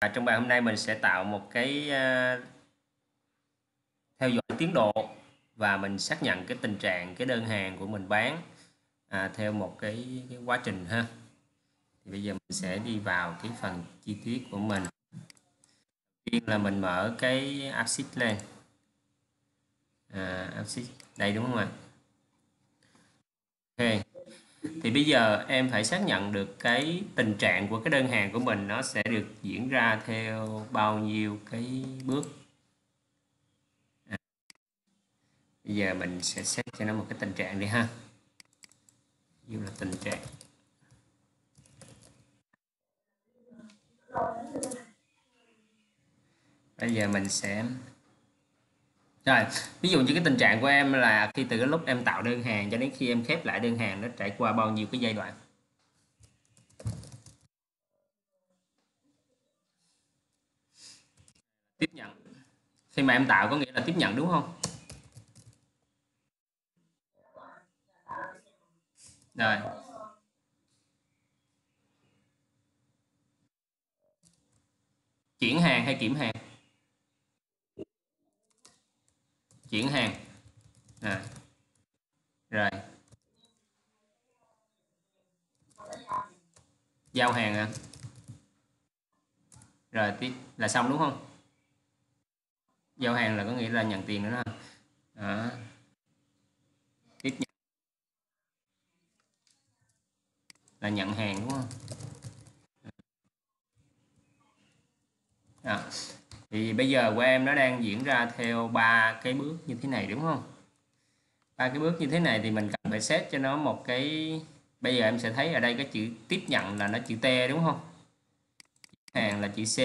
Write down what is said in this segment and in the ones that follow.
À, trong bài hôm nay mình sẽ tạo một cái uh, theo dõi tiến độ và mình xác nhận cái tình trạng cái đơn hàng của mình bán à, theo một cái, cái quá trình ha. Thì bây giờ mình sẽ đi vào cái phần chi tiết của mình. Tiên là mình mở cái axit lên. À, axit đây đúng không ạ? Thì bây giờ em phải xác nhận được cái tình trạng của cái đơn hàng của mình nó sẽ được diễn ra theo bao nhiêu cái bước à. bây giờ mình sẽ xét cho nó một cái tình trạng đi ha như là tình trạng bây giờ mình sẽ rồi, ví dụ như cái tình trạng của em là khi từ cái lúc em tạo đơn hàng cho đến khi em khép lại đơn hàng, nó trải qua bao nhiêu cái giai đoạn? Tiếp nhận. Khi mà em tạo có nghĩa là tiếp nhận, đúng không? Rồi. Chuyển hàng hay kiểm hàng? Chuyển hàng à. rồi giao hàng à. rồi tiếp là xong đúng không giao hàng là có nghĩa là nhận tiền nữa đó, à. tiếp nhận là nhận hàng đúng không à thì bây giờ của em nó đang diễn ra theo ba cái bước như thế này, đúng không? Ba cái bước như thế này thì mình cần phải xét cho nó một cái, bây giờ em sẽ thấy ở đây cái chữ tiếp nhận là nó chữ T, đúng không? Hàng là chữ C.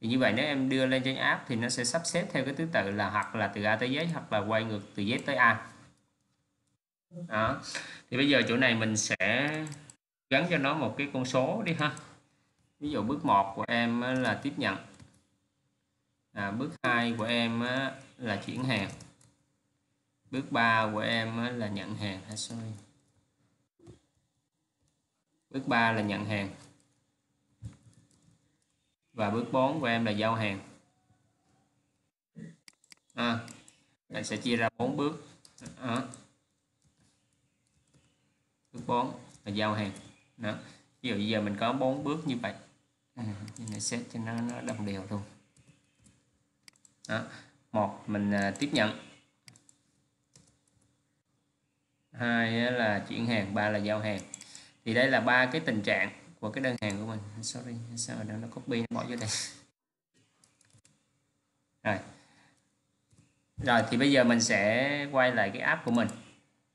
Thì như vậy nếu em đưa lên trên app thì nó sẽ sắp xếp theo cái thứ tự là hoặc là từ A tới Z hoặc là quay ngược từ Z tới A. Đó. Thì bây giờ chỗ này mình sẽ gắn cho nó một cái con số đi ha. Ví dụ bước 1 của em là tiếp nhận à, bước 2 của em á, là chuyển hàng. Bước 3 của em á, là nhận hàng. À, sorry. bước 3 là nhận hàng. Và bước 4 của em là giao hàng. À, mình sẽ chia ra 4 bước. À. bước 4 là giao hàng. Đó. Ví dụ bây giờ mình có 4 bước như vậy. À, mình sẽ set cho nó, nó đồng đều luôn đó. một mình à, tiếp nhận. Hai là chuyển hàng ba là giao hàng. Thì đây là ba cái tình trạng của cái đơn hàng của mình. Sorry sao nó nó copy nó bỏ vô đây? Rồi. Rồi thì bây giờ mình sẽ quay lại cái app của mình.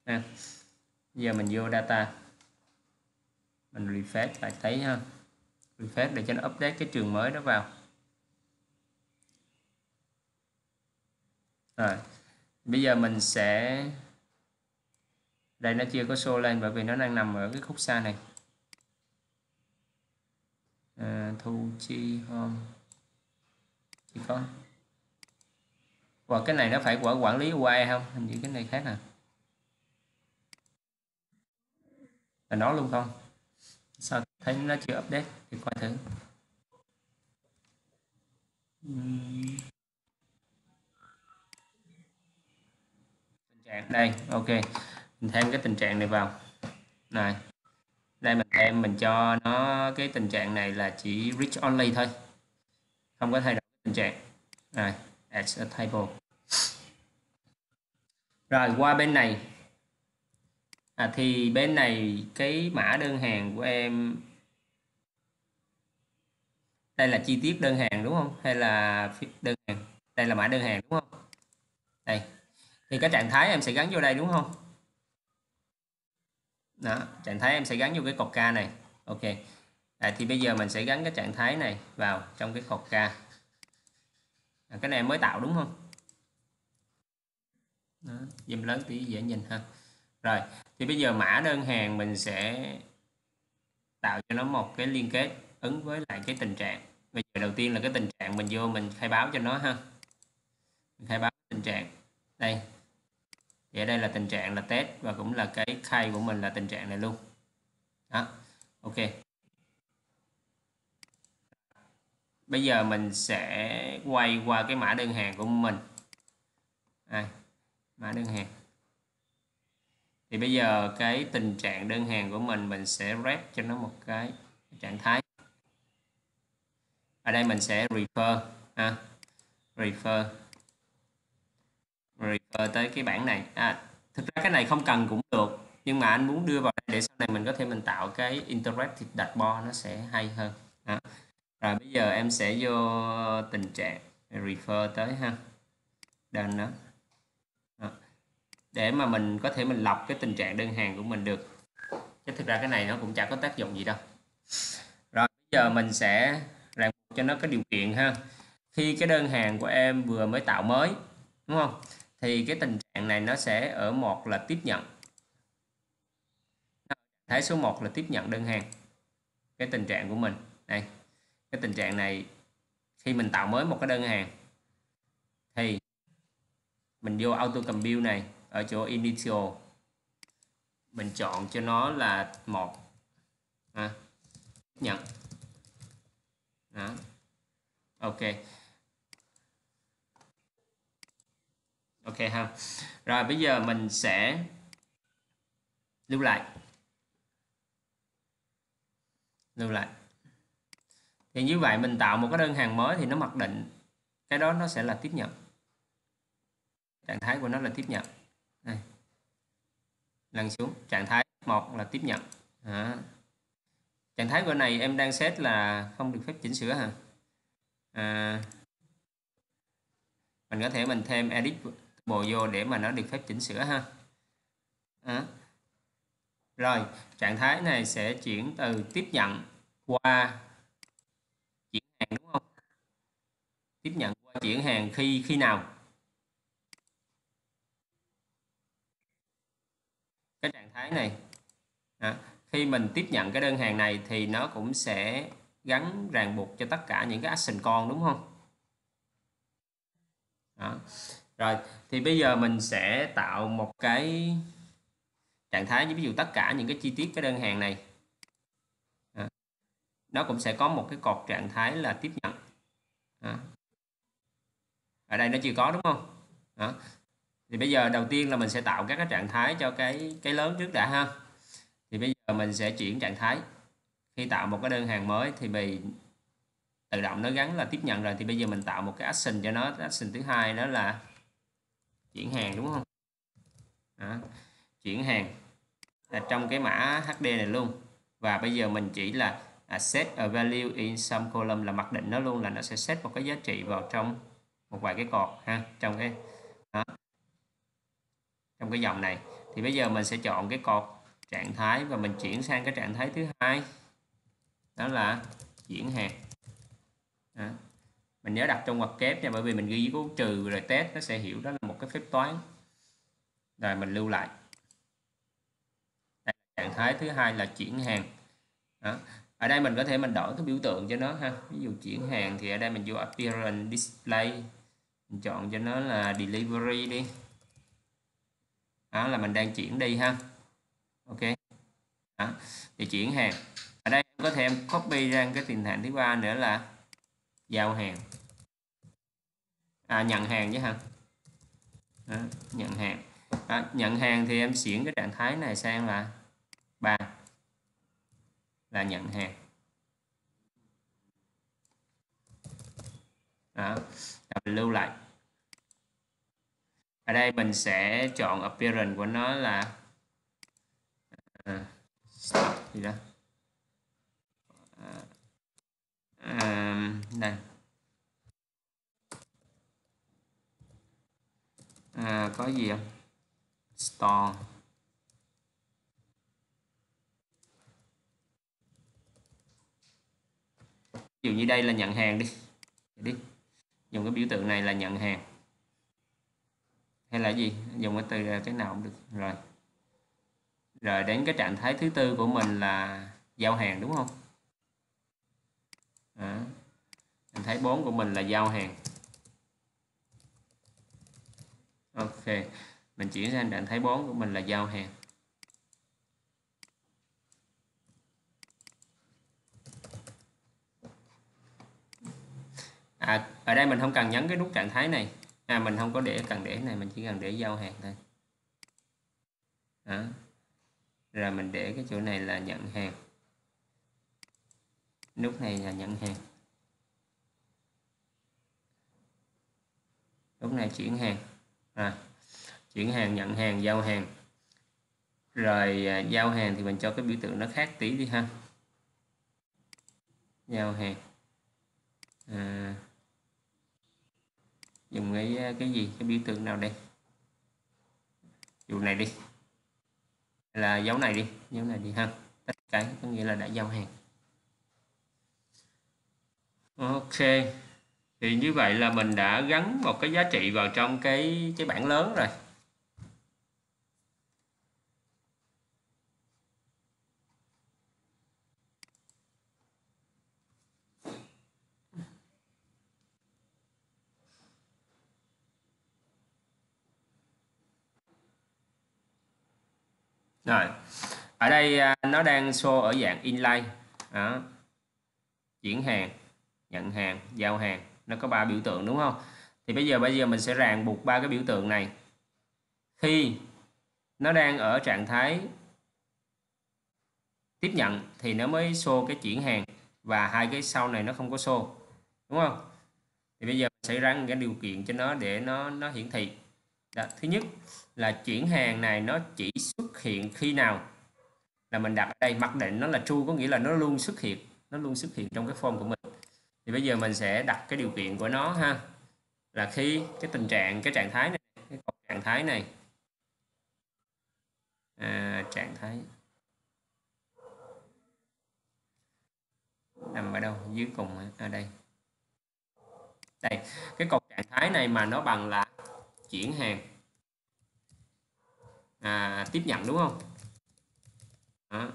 À, giờ mình vô data. Mình refresh lại thấy ha. Refresh để cho nó update cái trường mới đó vào. Rồi bây giờ mình sẽ đây nó chưa có show lên bởi vì nó đang nằm ở cái khúc xa này. À, thu chi hôm chỉ có và cái này nó phải quản quản lý qua không? Hình như cái này khác à? Là nó luôn không? Sao thấy nó chưa update? Thì coi thử. Uhm. Trạng đây ok. Mình thêm cái tình trạng này vào. Này đây mình thêm mình cho nó cái tình trạng này là chỉ reach only thôi. Không có thay đổi tình trạng. Này add a table. Rồi qua bên này. À, thì bên này cái mã đơn hàng của em đây là chi tiết đơn hàng đúng không? Hay là đơn hàng? Đây là mã đơn hàng đúng không? Đây thì cái trạng thái em sẽ gắn vô đây đúng không? Đó trạng thái em sẽ gắn vô cái cột K này. Ok. À, thì bây giờ mình sẽ gắn cái trạng thái này vào trong cái cột K. À, cái này em mới tạo đúng không? Đó, zoom lớn tí dễ nhìn ha. Rồi thì bây giờ mã đơn hàng mình sẽ tạo cho nó một cái liên kết ứng với lại cái tình trạng. Bây giờ đầu tiên là cái tình trạng mình vô mình khai báo cho nó ha. Mình khai báo tình trạng. Đây thì ở đây là tình trạng là test và cũng là cái khai của mình là tình trạng này luôn. Đó ok. Bây giờ mình sẽ quay qua cái mã đơn hàng của mình. À, mã đơn hàng. Thì bây giờ cái tình trạng đơn hàng của mình mình sẽ rep cho nó một cái trạng thái. Ở đây mình sẽ refer ha. refer refer tới cái bảng này à, thực ra cái này không cần cũng được nhưng mà anh muốn đưa vào đây để sau này mình có thể mình tạo cái interactive dashboard nó sẽ hay hơn à. rồi bây giờ em sẽ vô tình trạng refer tới ha đơn đó. à. để mà mình có thể mình lọc cái tình trạng đơn hàng của mình được chứ thực ra cái này nó cũng chẳng có tác dụng gì đâu rồi bây giờ mình sẽ ràng cho nó có điều kiện ha khi cái đơn hàng của em vừa mới tạo mới đúng không thì cái tình trạng này nó sẽ ở một là tiếp nhận. Thái số 1 là tiếp nhận đơn hàng cái tình trạng của mình. Đây cái tình trạng này khi mình tạo mới một cái đơn hàng thì mình vô auto compute này ở chỗ initial mình chọn cho nó là một. À, nhận. Đó. ok. Ok ha. Rồi bây giờ mình sẽ lưu lại. Lưu lại. Thì như vậy mình tạo một cái đơn hàng mới thì nó mặc định. Cái đó nó sẽ là tiếp nhận. Trạng thái của nó là tiếp nhận. Đây. lần xuống. Trạng thái một là tiếp nhận. À. trạng thái của này em đang set là không được phép chỉnh sửa hả? À, mình có thể mình thêm edit bộ vô để mà nó được phép chỉnh sửa ha. À. rồi trạng thái này sẽ chuyển từ tiếp nhận qua chuyển hàng đúng không? Tiếp nhận qua chuyển hàng khi khi nào? Cái trạng thái này. À, khi mình tiếp nhận cái đơn hàng này thì nó cũng sẽ gắn ràng buộc cho tất cả những cái action con đúng không? Đó rồi, thì bây giờ mình sẽ tạo một cái trạng thái, ví dụ tất cả những cái chi tiết, cái đơn hàng này. Nó cũng sẽ có một cái cột trạng thái là tiếp nhận. Ở đây nó chưa có, đúng không? Thì bây giờ đầu tiên là mình sẽ tạo các cái trạng thái cho cái cái lớn trước đã ha. Thì bây giờ mình sẽ chuyển trạng thái. Khi tạo một cái đơn hàng mới thì mình tự động nó gắn là tiếp nhận rồi. Thì bây giờ mình tạo một cái action cho nó. Action thứ hai đó là chuyển hàng đúng không? Đó. chuyển hàng là trong cái mã HD này luôn. Và bây giờ mình chỉ là à, set a value in some column là mặc định nó luôn là nó sẽ set một cái giá trị vào trong một vài cái cột ha trong cái đó trong cái dòng này. Thì bây giờ mình sẽ chọn cái cột trạng thái và mình chuyển sang cái trạng thái thứ hai. Đó là chuyển hàng. Đó mình nhớ đặt trong ngoặc kép nha, bởi vì mình ghi dấu trừ rồi test, nó sẽ hiểu đó là một cái phép toán. Rồi mình lưu lại. Trạng thái thứ hai là chuyển hàng. Đó. ở đây mình có thể mình đổi cái biểu tượng cho nó ha. Ví dụ chuyển hàng thì ở đây mình vô appearance display. Mình chọn cho nó là delivery đi. Đó là mình đang chuyển đi ha. Ok. Đó. thì chuyển hàng. Ở đây có thể em copy ra cái tình trạng thứ ba nữa là giao hàng. À, nhận hàng chứ ha đó, nhận hàng. Đó, nhận hàng thì em chuyển cái trạng thái này sang là ba là nhận hàng. Đó mình lưu lại. Ở đây mình sẽ chọn appearance của nó là à, stop gì đó. À, à, đây. À, có gì không? Store. Ví dụ như đây là nhận hàng đi. Đi. Dùng cái biểu tượng này là nhận hàng. Hay là gì? Dùng cái từ cái nào cũng được. Rồi. Rồi đến cái trạng thái thứ tư của mình là giao hàng đúng không? À, trạng thấy 4 của mình là giao hàng. Ok mình chuyển sang trạng thái 4 của mình là giao hàng. À, ở đây mình không cần nhấn cái nút trạng thái này. À mình không có để cần để này mình chỉ cần để giao hàng thôi. Đó. rồi mình để cái chỗ này là nhận hàng nút này là nhận hàng. Lúc này chuyển hàng. À, chuyển hàng nhận hàng giao hàng. Rồi à, giao hàng thì mình cho cái biểu tượng nó khác tí đi ha. Giao hàng. À, dùng cái à, cái gì? Cái biểu tượng nào đây? Dù này đi. Là dấu này đi dấu này đi ha. Tất cả có nghĩa là đã giao hàng ok. Thì như vậy là mình đã gắn một cái giá trị vào trong cái cái bảng lớn rồi. Rồi. Ở đây à, nó đang show ở dạng inline. Đó. Chuyển hàng nhận hàng, giao hàng. Nó có ba biểu tượng đúng không? Thì bây giờ bây giờ mình sẽ ràng buộc ba cái biểu tượng này. Khi nó đang ở trạng thái tiếp nhận thì nó mới xô cái chuyển hàng và hai cái sau này nó không có xô. Đúng không? Thì bây giờ sẽ răng cái điều kiện cho nó để nó nó hiển thị. Đó. thứ nhất là chuyển hàng này nó chỉ xuất hiện khi nào? Là mình đặt ở đây, mặc định nó là true có nghĩa là nó luôn xuất hiện, nó luôn xuất hiện trong cái form của mình thì bây giờ mình sẽ đặt cái điều kiện của nó ha. Là khi cái tình trạng cái trạng thái này cái trạng thái này. À, trạng thái. Nằm ở đâu? Dưới cùng ở đây. Đây cái cột trạng thái này mà nó bằng là chuyển hàng. À, tiếp nhận đúng không? Đó.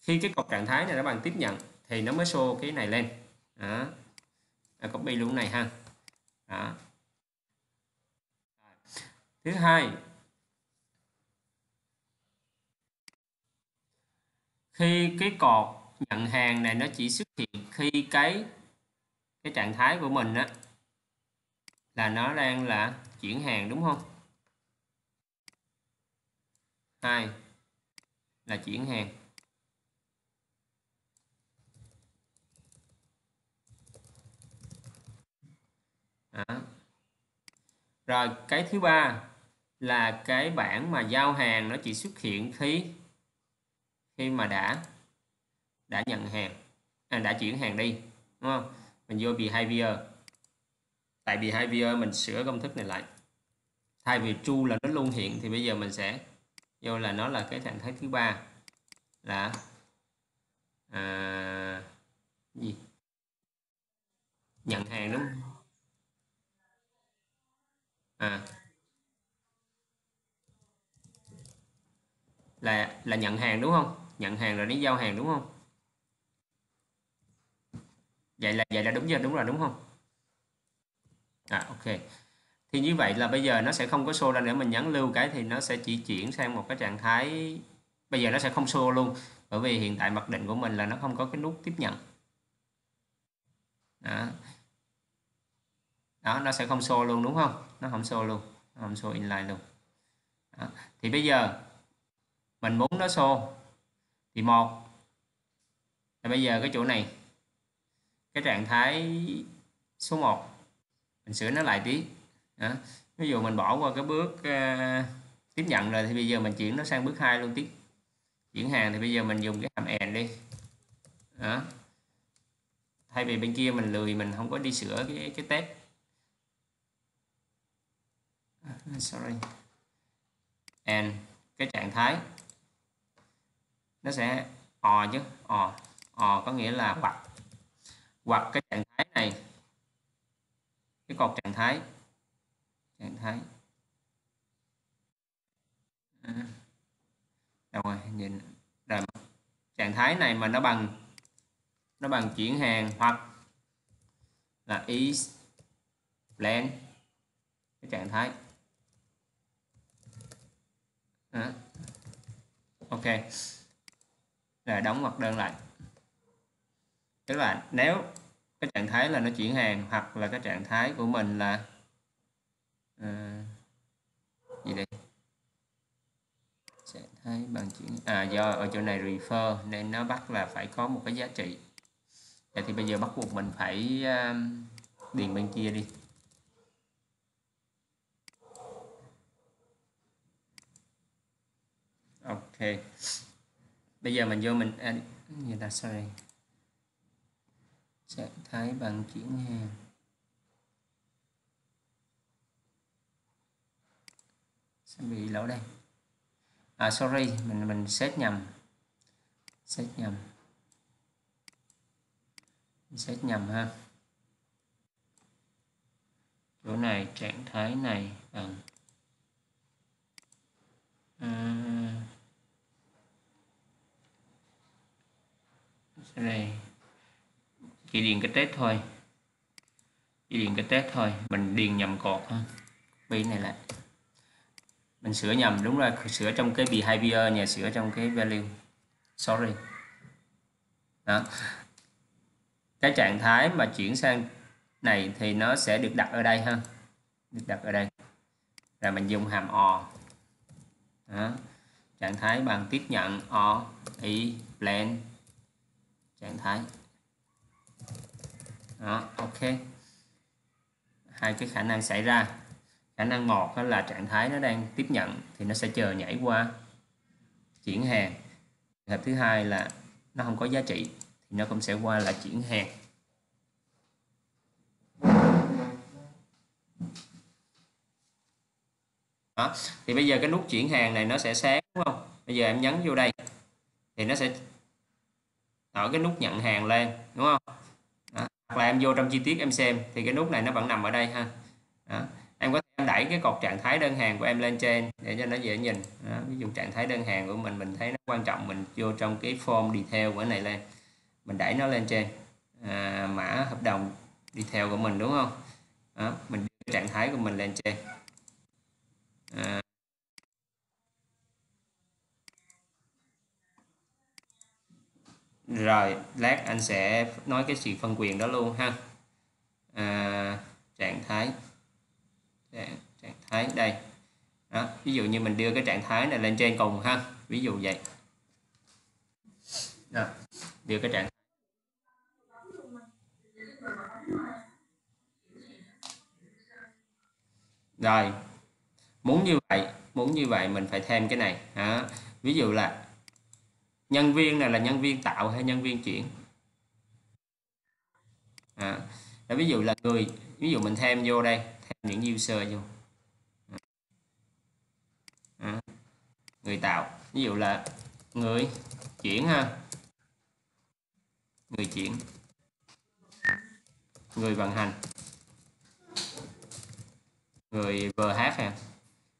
khi cái cột trạng thái này nó bằng tiếp nhận thì nó mới show cái này lên đó. À, copy luôn này ha. Đó. thứ hai. Khi cái cột nhận hàng này nó chỉ xuất hiện khi cái cái trạng thái của mình á là nó đang là chuyển hàng đúng không? Hai là chuyển hàng. Đó. rồi cái thứ ba là cái bảng mà giao hàng nó chỉ xuất hiện khi khi mà đã đã nhận hàng. À, đã chuyển hàng đi đúng không? Mình vô behavior. Tại behavior mình sửa công thức này lại. Thay vì true là nó luôn hiện thì bây giờ mình sẽ vô là nó là cái trạng thái thứ ba. Là à, gì? Nhận hàng đúng không? À. Là là nhận hàng đúng không? Nhận hàng rồi đến giao hàng đúng không? Vậy là vậy là đúng rồi đúng rồi đúng không? À ok. Thì như vậy là bây giờ nó sẽ không có show ra nữa mình nhấn lưu cái thì nó sẽ chỉ chuyển sang một cái trạng thái bây giờ nó sẽ không show luôn bởi vì hiện tại mặc định của mình là nó không có cái nút tiếp nhận. Đó, đó nó sẽ không show luôn đúng không? Nó không show luôn nó không show inline luôn. Đó. thì bây giờ mình muốn nó show. Thì một là bây giờ cái chỗ này cái trạng thái số 1 mình sửa nó lại tí. Đó. ví dụ mình bỏ qua cái bước uh, tiếp nhận rồi thì bây giờ mình chuyển nó sang bước 2 luôn tiếp. Chuyển hàng thì bây giờ mình dùng cái hàm and đi. Đó. thay vì bên kia mình lười mình không có đi sửa cái cái test. Ừ, sorry. And cái trạng thái nó sẽ o chứ, o o có nghĩa là hoặc. Hoặc cái trạng thái này, cái cột trạng thái trạng thái. À, đâu rồi, nhìn rồi trạng thái này mà nó bằng nó bằng chuyển hàng hoặc là is, plan, cái trạng thái đó. ok. Rồi đóng mặt đơn lại. Các bạn nếu cái trạng thái là nó chuyển hàng hoặc là cái trạng thái của mình là à, gì đây? Trạng thái bằng chuyển à do ở chỗ này refer nên nó bắt là phải có một cái giá trị. Vậy thì bây giờ bắt buộc mình phải um, điền bên kia đi. Ok. Bây giờ mình vô mình à, gì ta? Sorry. Trạng thái bằng chuyển hàng. Sẽ bị lỗi đây. À sorry mình mình set nhầm. Set nhầm. Set nhầm ha. Chỗ này trạng thái này bằng à, đây chỉ điền cái test thôi. Chỉ điền cái test thôi, mình điền nhầm cột ha bi này lại. Mình sửa nhầm, đúng rồi sửa trong cái behavior nhà sửa trong cái value. Sorry. Đó. Cái trạng thái mà chuyển sang này thì nó sẽ được đặt ở đây ha. Được đặt ở đây. Là mình dùng hàm o. Đó. trạng thái bằng tiếp nhận o e plan trạng thái. Đó, ok. Hai cái khả năng xảy ra. Khả năng một đó là trạng thái nó đang tiếp nhận thì nó sẽ chờ nhảy qua chuyển hàng. Trường hợp thứ hai là nó không có giá trị thì nó cũng sẽ qua là chuyển hàng. Đó, thì bây giờ cái nút chuyển hàng này nó sẽ sáng, đúng không? Bây giờ em nhấn vô đây thì nó sẽ ở cái nút nhận hàng lên đúng không đó. hoặc là em vô trong chi tiết em xem thì cái nút này nó vẫn nằm ở đây ha đó. em có thể đẩy cái cột trạng thái đơn hàng của em lên trên để cho nó dễ nhìn đó. ví dụ trạng thái đơn hàng của mình mình thấy nó quan trọng mình vô trong cái form detail của này lên mình đẩy nó lên trên à, mã hợp đồng detail của mình đúng không đó. mình đưa trạng thái của mình lên trên à, rồi lát anh sẽ nói cái sự phân quyền đó luôn ha à, trạng thái trạng, trạng thái đây đó. ví dụ như mình đưa cái trạng thái này lên trên cùng ha ví dụ vậy đó. đưa cái trạng rồi muốn như vậy muốn như vậy mình phải thêm cái này đó. ví dụ là nhân viên này là nhân viên tạo hay nhân viên chuyển? À, ví dụ là người ví dụ mình thêm vô đây thêm những user vô. À, à người tạo ví dụ là người chuyển ha. Người chuyển. Người vận hành. Người vừa hát ha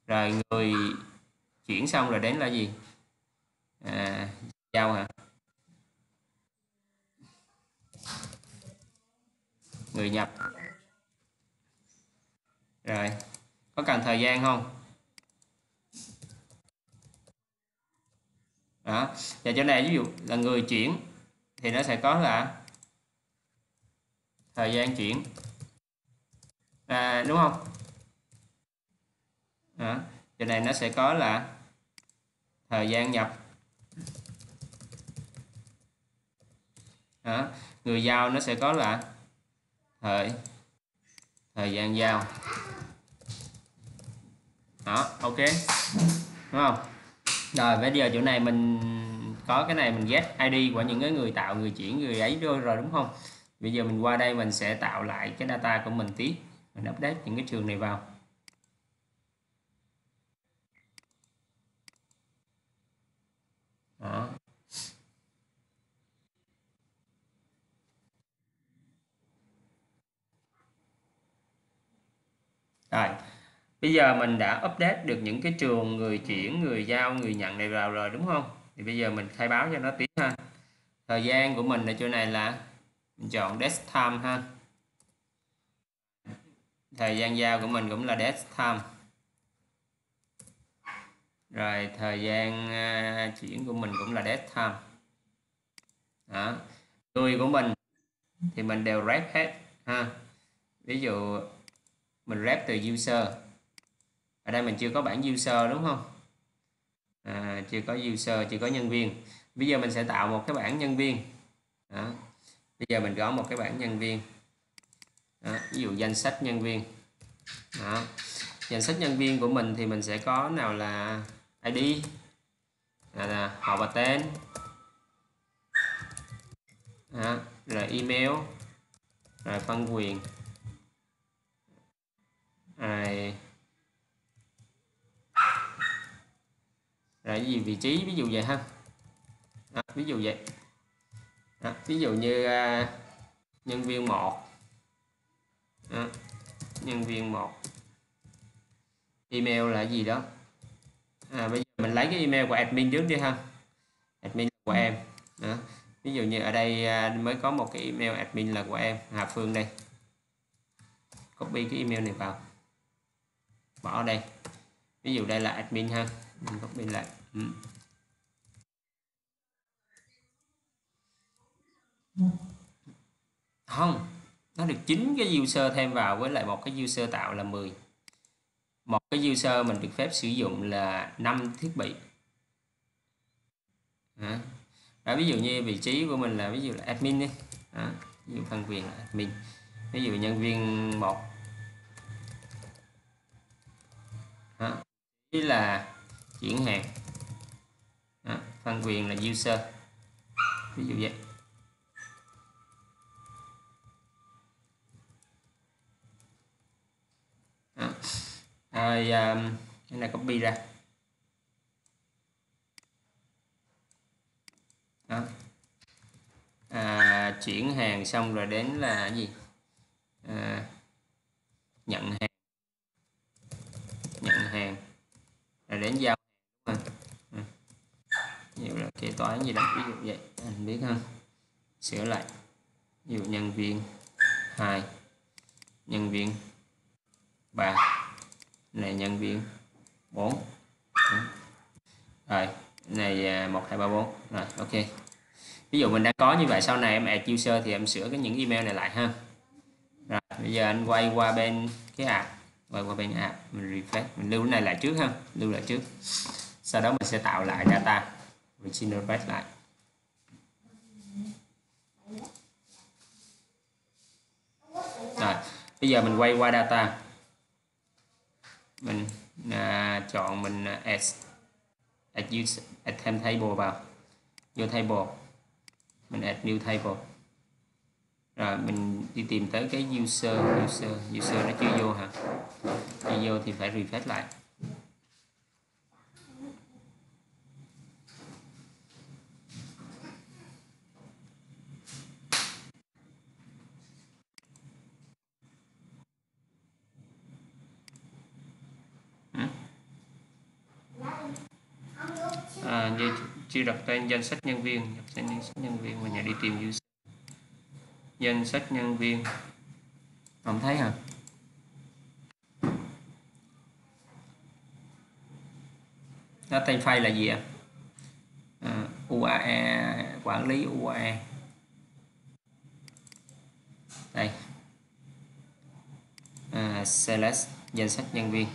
rồi người chuyển xong rồi đến là gì? À, giao hả? Người nhập. Rồi có cần thời gian không? Đó và chỗ này ví dụ là người chuyển thì nó sẽ có là thời gian chuyển. À, đúng không? Đó. chỗ này nó sẽ có là thời gian nhập. Đó. người giao nó sẽ có là thời thời gian giao. Đó, ok. Đúng không? Rồi, bây giờ chỗ này mình có cái này mình get ID của những cái người tạo, người chuyển, người ấy rồi rồi, đúng không? Bây giờ mình qua đây mình sẽ tạo lại cái data của mình tí. Mình update những cái trường này vào đó rồi, bây giờ mình đã update được những cái trường người chuyển, người giao, người nhận này vào rồi, đúng không? Thì bây giờ mình khai báo cho nó tí ha. Thời gian của mình ở chỗ này là, mình chọn desktime ha. Thời gian giao của mình cũng là desktime rồi, thời gian à, chuyển của mình cũng là desktime đó người của mình thì mình đều rep hết ha. Ví dụ mình rep từ user ở đây mình chưa có bảng user đúng không à, chưa có user chưa có nhân viên bây giờ mình sẽ tạo một cái bảng nhân viên đó. bây giờ mình gõ một cái bảng nhân viên đó. ví dụ danh sách nhân viên đó. danh sách nhân viên của mình thì mình sẽ có nào là ID là, là họ và tên đó. rồi email rồi phân quyền ai? Là gì? Vị trí ví dụ vậy ha. Đó, ví dụ vậy. Đó, ví dụ như uh, nhân viên một. Đó, nhân viên một. Email là gì đó? À, bây giờ mình lấy cái email của admin trước đi ha. Admin của em. Đó. ví dụ như ở đây uh, mới có một cái email admin là của em. Hà Phương đây. Copy cái email này vào bỏ ở đây ví dụ đây là admin ha mình copy lại ừ. không, nó được chín cái user thêm vào với lại một cái user tạo là 10 một cái user mình được phép sử dụng là 5 thiết bị đó. đó, ví dụ như vị trí của mình là, ví dụ là admin đi đó. ví dụ phân quyền là admin ví dụ nhân viên một đó. Ý là chuyển hàng đó. phân quyền là user ví dụ vậy đó. rồi um, cái này copy ra đó. À, chuyển hàng xong rồi đến là gì à, nhận hàng nhận hàng. Rồi đến giao hàng ừ. nhiều là kế toán gì đó, ví dụ vậy. Anh biết ha sửa lại. Ví dụ nhân viên 2 nhân viên 3 này nhân viên 4 ừ. rồi, này 1 2 3 4 rồi, ok. Ví dụ mình đang có như vậy, sau này em add user thì em sửa cái những email này lại ha. Rồi, bây giờ anh quay qua bên cái app quay qua bên app mình refresh mình lưu cái này lại trước ha lưu lại trước. Sau đó mình sẽ tạo lại data mình refresh lại. Rồi bây giờ mình quay qua data. Mình à, chọn mình à, add add, use, add thêm table vào. Vô table. Mình add new table rồi mình đi tìm tới cái user user user nó chưa vô hả? Chưa vô thì phải refresh lại. À, như chưa đặt tên danh sách nhân viên nhập tên danh sách nhân viên và nhà đi tìm user danh sách nhân viên. Không thấy hả? Nó tên file là gì ạ? À, UAE quản lý UAE đây. À, select danh sách nhân viên.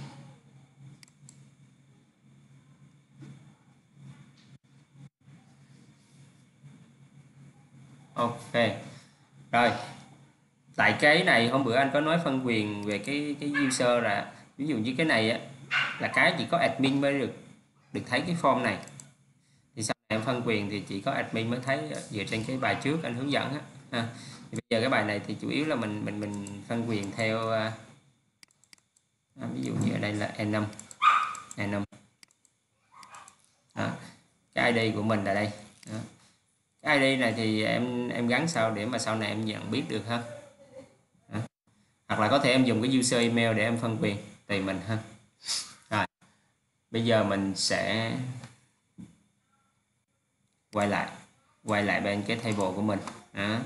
Ok rồi tại cái này hôm bữa anh có nói phân quyền về cái cái user là ví dụ như cái này á, là cái chỉ có admin mới được được thấy cái form này. Thì sau này em phân quyền thì chỉ có admin mới thấy dựa trên cái bài trước anh hướng dẫn á. À, Thì bây giờ cái bài này thì chủ yếu là mình mình mình phân quyền theo à, à ví dụ như ở đây là n5 n5 đó. cái ID của mình là đây. Đó cái ID này thì em em gắn sao để mà sau này em nhận biết được ha? Hoặc là có thể em dùng cái user email để em phân quyền tùy mình ha? Rồi, bây giờ mình sẽ quay lại quay lại bên cái table của mình. Đó.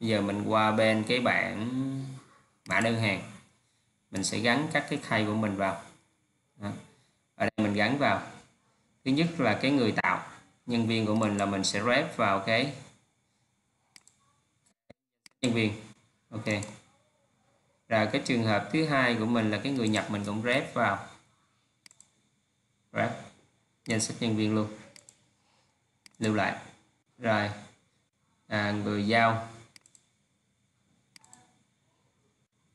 bây giờ mình qua bên cái bảng mã đơn hàng. Mình sẽ gắn các cái khay của mình vào. Đó. ở đây mình gắn vào. Thứ nhất là cái người tạo nhân viên của mình là mình sẽ rep vào cái nhân viên. Ok. Rồi cái trường hợp thứ hai của mình là cái người nhập mình cũng rep vào. Rep. Danh sách nhân viên luôn. Lưu lại. Rồi. À, người giao.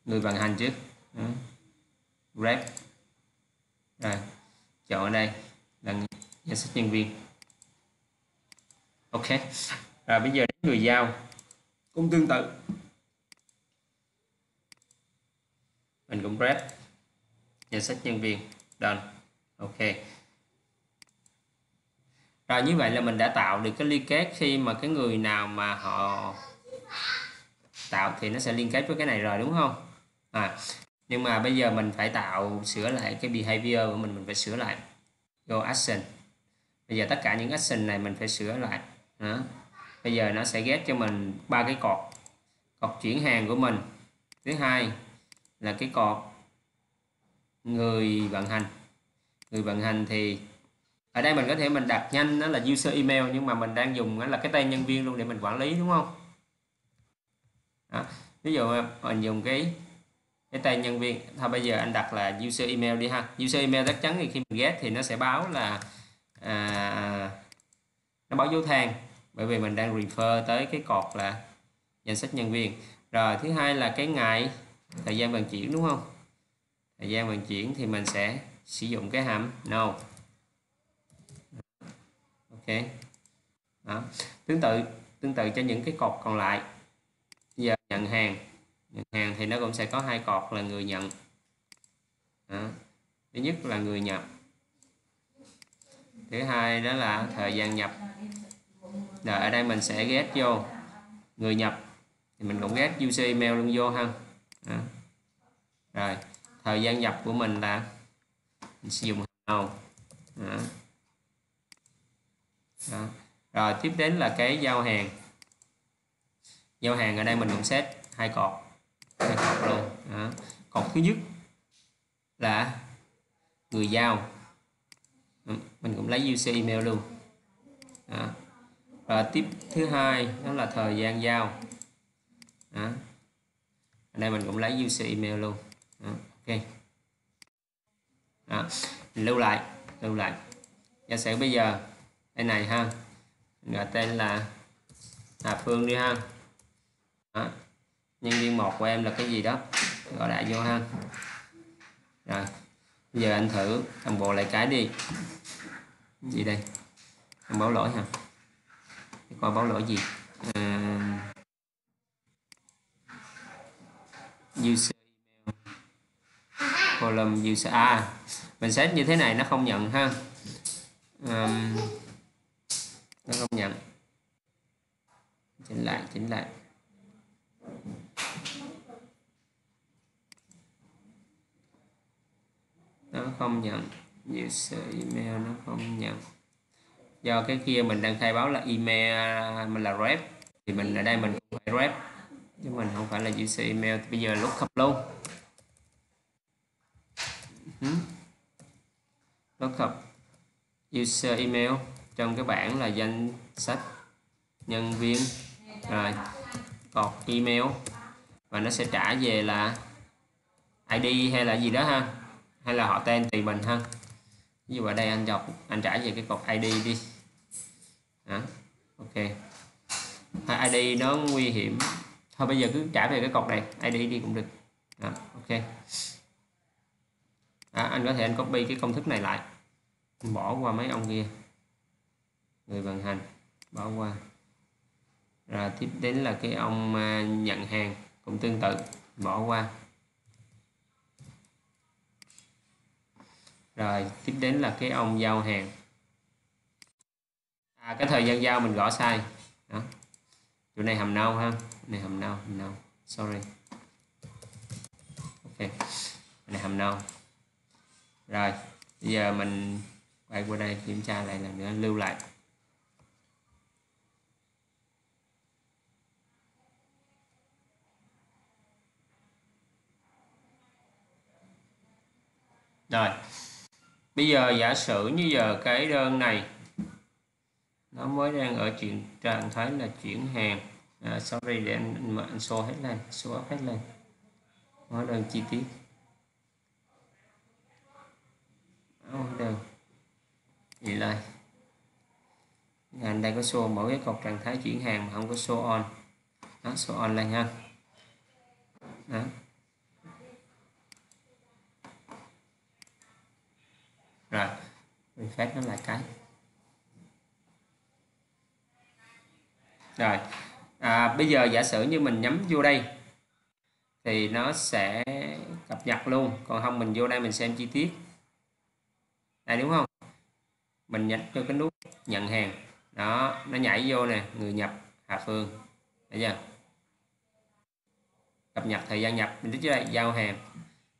Người vận hành trước. Ừ. rep. Rồi. Chọn ở đây là danh sách nhân viên ok. Rồi bây giờ đến người giao. Cũng tương tự. Mình cũng rep. Danh sách nhân viên. Done. Ok. Rồi, như vậy là mình đã tạo được cái liên kết khi mà cái người nào mà họ tạo thì nó sẽ liên kết với cái này rồi, đúng không? À nhưng mà bây giờ mình phải tạo, sửa lại cái behavior của mình mình phải sửa lại. Go action. Bây giờ tất cả những action này mình phải sửa lại đó. bây giờ nó sẽ ghét cho mình ba cái cột. Cột chuyển hàng của mình. Thứ hai là cái cột người vận hành. Người vận hành thì ở đây mình có thể mình đặt nhanh nó là user email nhưng mà mình đang dùng là cái tên nhân viên luôn để mình quản lý đúng không? Đó. ví dụ mình dùng cái cái tên nhân viên. Thôi bây giờ anh đặt là user email đi ha. User email chắc chắn thì khi mình ghét thì nó sẽ báo là à, nó báo dấu than bởi vì mình đang refer tới cái cột là danh sách nhân viên. Rồi, thứ hai là cái ngày, thời gian vận chuyển, đúng không? Thời gian vận chuyển thì mình sẽ sử dụng cái hàm no. Ok. Đó. tương tự tương tự cho những cái cột còn lại. Giờ nhận hàng. Nhận hàng thì nó cũng sẽ có hai cột là người nhận. Đó. thứ nhất là người nhập. Thứ hai đó là thời gian nhập rồi, ở đây mình sẽ ghét vô người nhập thì mình cũng ghét user email luôn vô ha đó. rồi, thời gian nhập của mình là mình sử dụng nào đó. Đó. rồi, tiếp đến là cái giao hàng giao hàng ở đây mình cũng set hai cột hai cột luôn đó. cột thứ nhất là người giao mình cũng lấy UC email luôn đó à, tiếp thứ hai đó là thời gian giao. Đó. ở đây mình cũng lấy user email luôn. Đó. ok. Đó. Mình lưu lại lưu lại. Giả sử bây giờ đây này ha. Gọi tên là Hà Phương đi ha. Đó. nhân viên một của em là cái gì đó? Gọi đại vô ha. Rồi bây giờ anh thử toàn bộ lại cái đi. Gì đây? Anh báo lỗi hả? Coi báo lỗi gì? Ờ, à, user email. Column user à mình set như thế này nó không nhận ha. Um, nó không nhận. Chỉnh lại chỉnh lại. Nó không nhận. User email nó không nhận do cái kia mình đang khai báo là email mình là rep. Thì mình ở đây mình cũng phải rep. Chứ mình không phải là user email. Bây giờ lúc up luôn. Ừ. Lookup user email. Trong cái bảng là danh sách, nhân viên rồi cột email. Và nó sẽ trả về là ID hay là gì đó ha. Hay là họ tên tùy mình ha. Ví dụ ở đây anh đọc, anh trả về cái cột ID đi à, ok. ID nó nguy hiểm. Thôi bây giờ cứ trả về cái cột này. ID đi cũng được. À, ok. À, anh có thể anh copy cái công thức này lại. Bỏ qua mấy ông kia. Người vận hành. Bỏ qua. Rồi tiếp đến là cái ông à, nhận hàng cũng tương tự. Bỏ qua. Rồi tiếp đến là cái ông giao hàng à, cái thời gian giao mình gõ sai. Đó. Chỗ này hầm nâu ha. Này hầm nâu hầm nâu. Sorry. Ok. Này hầm nâu. Rồi bây giờ mình quay qua đây kiểm tra lại lần nữa lưu lại. Rồi. Bây giờ giả sử như giờ cái đơn này nó mới đang ở chuyện trạng thái là chuyển hàng. À, sorry để anh, anh show hết lên show hết lên hóa đơn chi tiết. Hóa đơn. Vậy lại anh đây có show mỗi cái cột trạng thái chuyển hàng mà không có show on. Đó, show on lên ha. Đó. rồi. Refresh nó lại cái. Rồi. À, bây giờ giả sử như mình nhắm vô đây thì nó sẽ cập nhật luôn. Còn không mình vô đây mình xem chi tiết. Đây đúng không? Mình nhấn cho cái nút nhận hàng. Đó nó nhảy vô nè người nhập Hà Phương. Bây giờ cập nhật thời gian nhập. Mình tích đây giao hàng.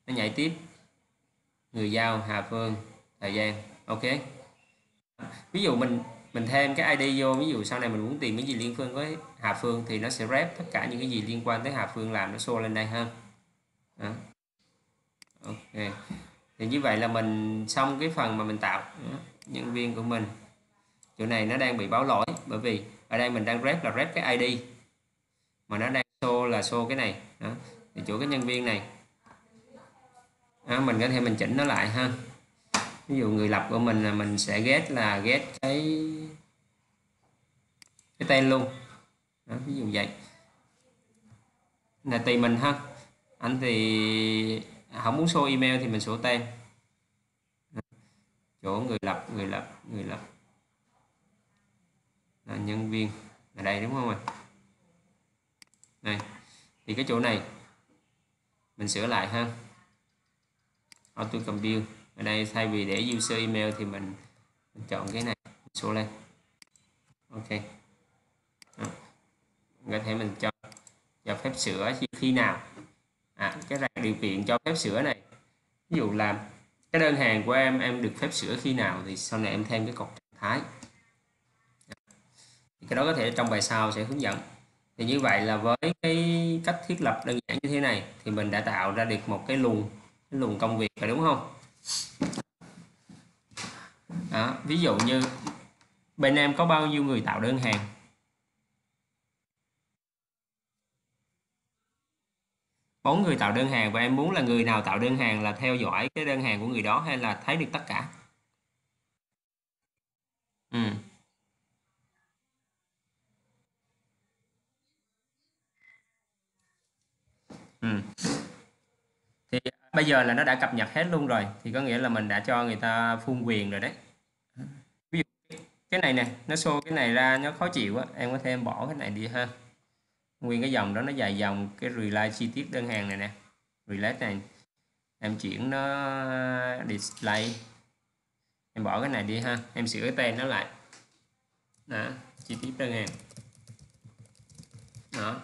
Nó nhảy tiếp. Người giao Hà Phương thời gian. Ok. Ví dụ mình mình thêm cái ID vô ví dụ sau này mình muốn tìm cái gì liên phương với Hà Phương thì nó sẽ rep tất cả những cái gì liên quan tới Hà Phương làm nó show lên đây hơn. đó. ok thì như vậy là mình xong cái phần mà mình tạo đó. nhân viên của mình chỗ này nó đang bị báo lỗi bởi vì ở đây mình đang rep là rep cái ID mà nó đang show là show cái này đó. thì chỗ cái nhân viên này đó, mình có thể mình chỉnh nó lại ha ví dụ người lập của mình là mình sẽ ghét là ghét cái cái tên luôn. Đó, ví dụ vậy. Là tùy mình ha. Anh thì không muốn show email thì mình sổ tên. Chỗ người lập người lập người lập. Là nhân viên. Ở đây đúng không ạ? Này thì cái chỗ này mình sửa lại ha. Auto compute ở đây thay vì để user email thì mình, mình chọn cái này số lên. Ok. Có thể mình cho cho phép sửa khi nào. À, cái ràng điều kiện cho phép sửa này. Ví dụ là cái đơn hàng của em em được phép sửa khi nào thì sau này em thêm cái cột trạng thái. Thì cái đó có thể trong bài sau sẽ hướng dẫn. Thì như vậy là với cái cách thiết lập đơn giản như thế này thì mình đã tạo ra được một cái luồng cái luồng công việc rồi đúng không? Đó, ví dụ như bên em có bao nhiêu người tạo đơn hàng bốn người tạo đơn hàng và em muốn là người nào tạo đơn hàng là theo dõi cái đơn hàng của người đó hay là thấy được tất cả ừ. Ừ bây giờ là nó đã cập nhật hết luôn rồi, thì có nghĩa là mình đã cho người ta phun quyền rồi đấy. Ví dụ cái này nè, nó xô cái này ra, nó khó chịu á, em có thể em bỏ cái này đi ha. Nguyên cái dòng đó nó dài dòng, cái relay chi tiết đơn hàng này nè. Relay này, em chuyển nó display. Em bỏ cái này đi ha, em sửa cái tên nó lại. Đó, chi tiết đơn hàng. Đó.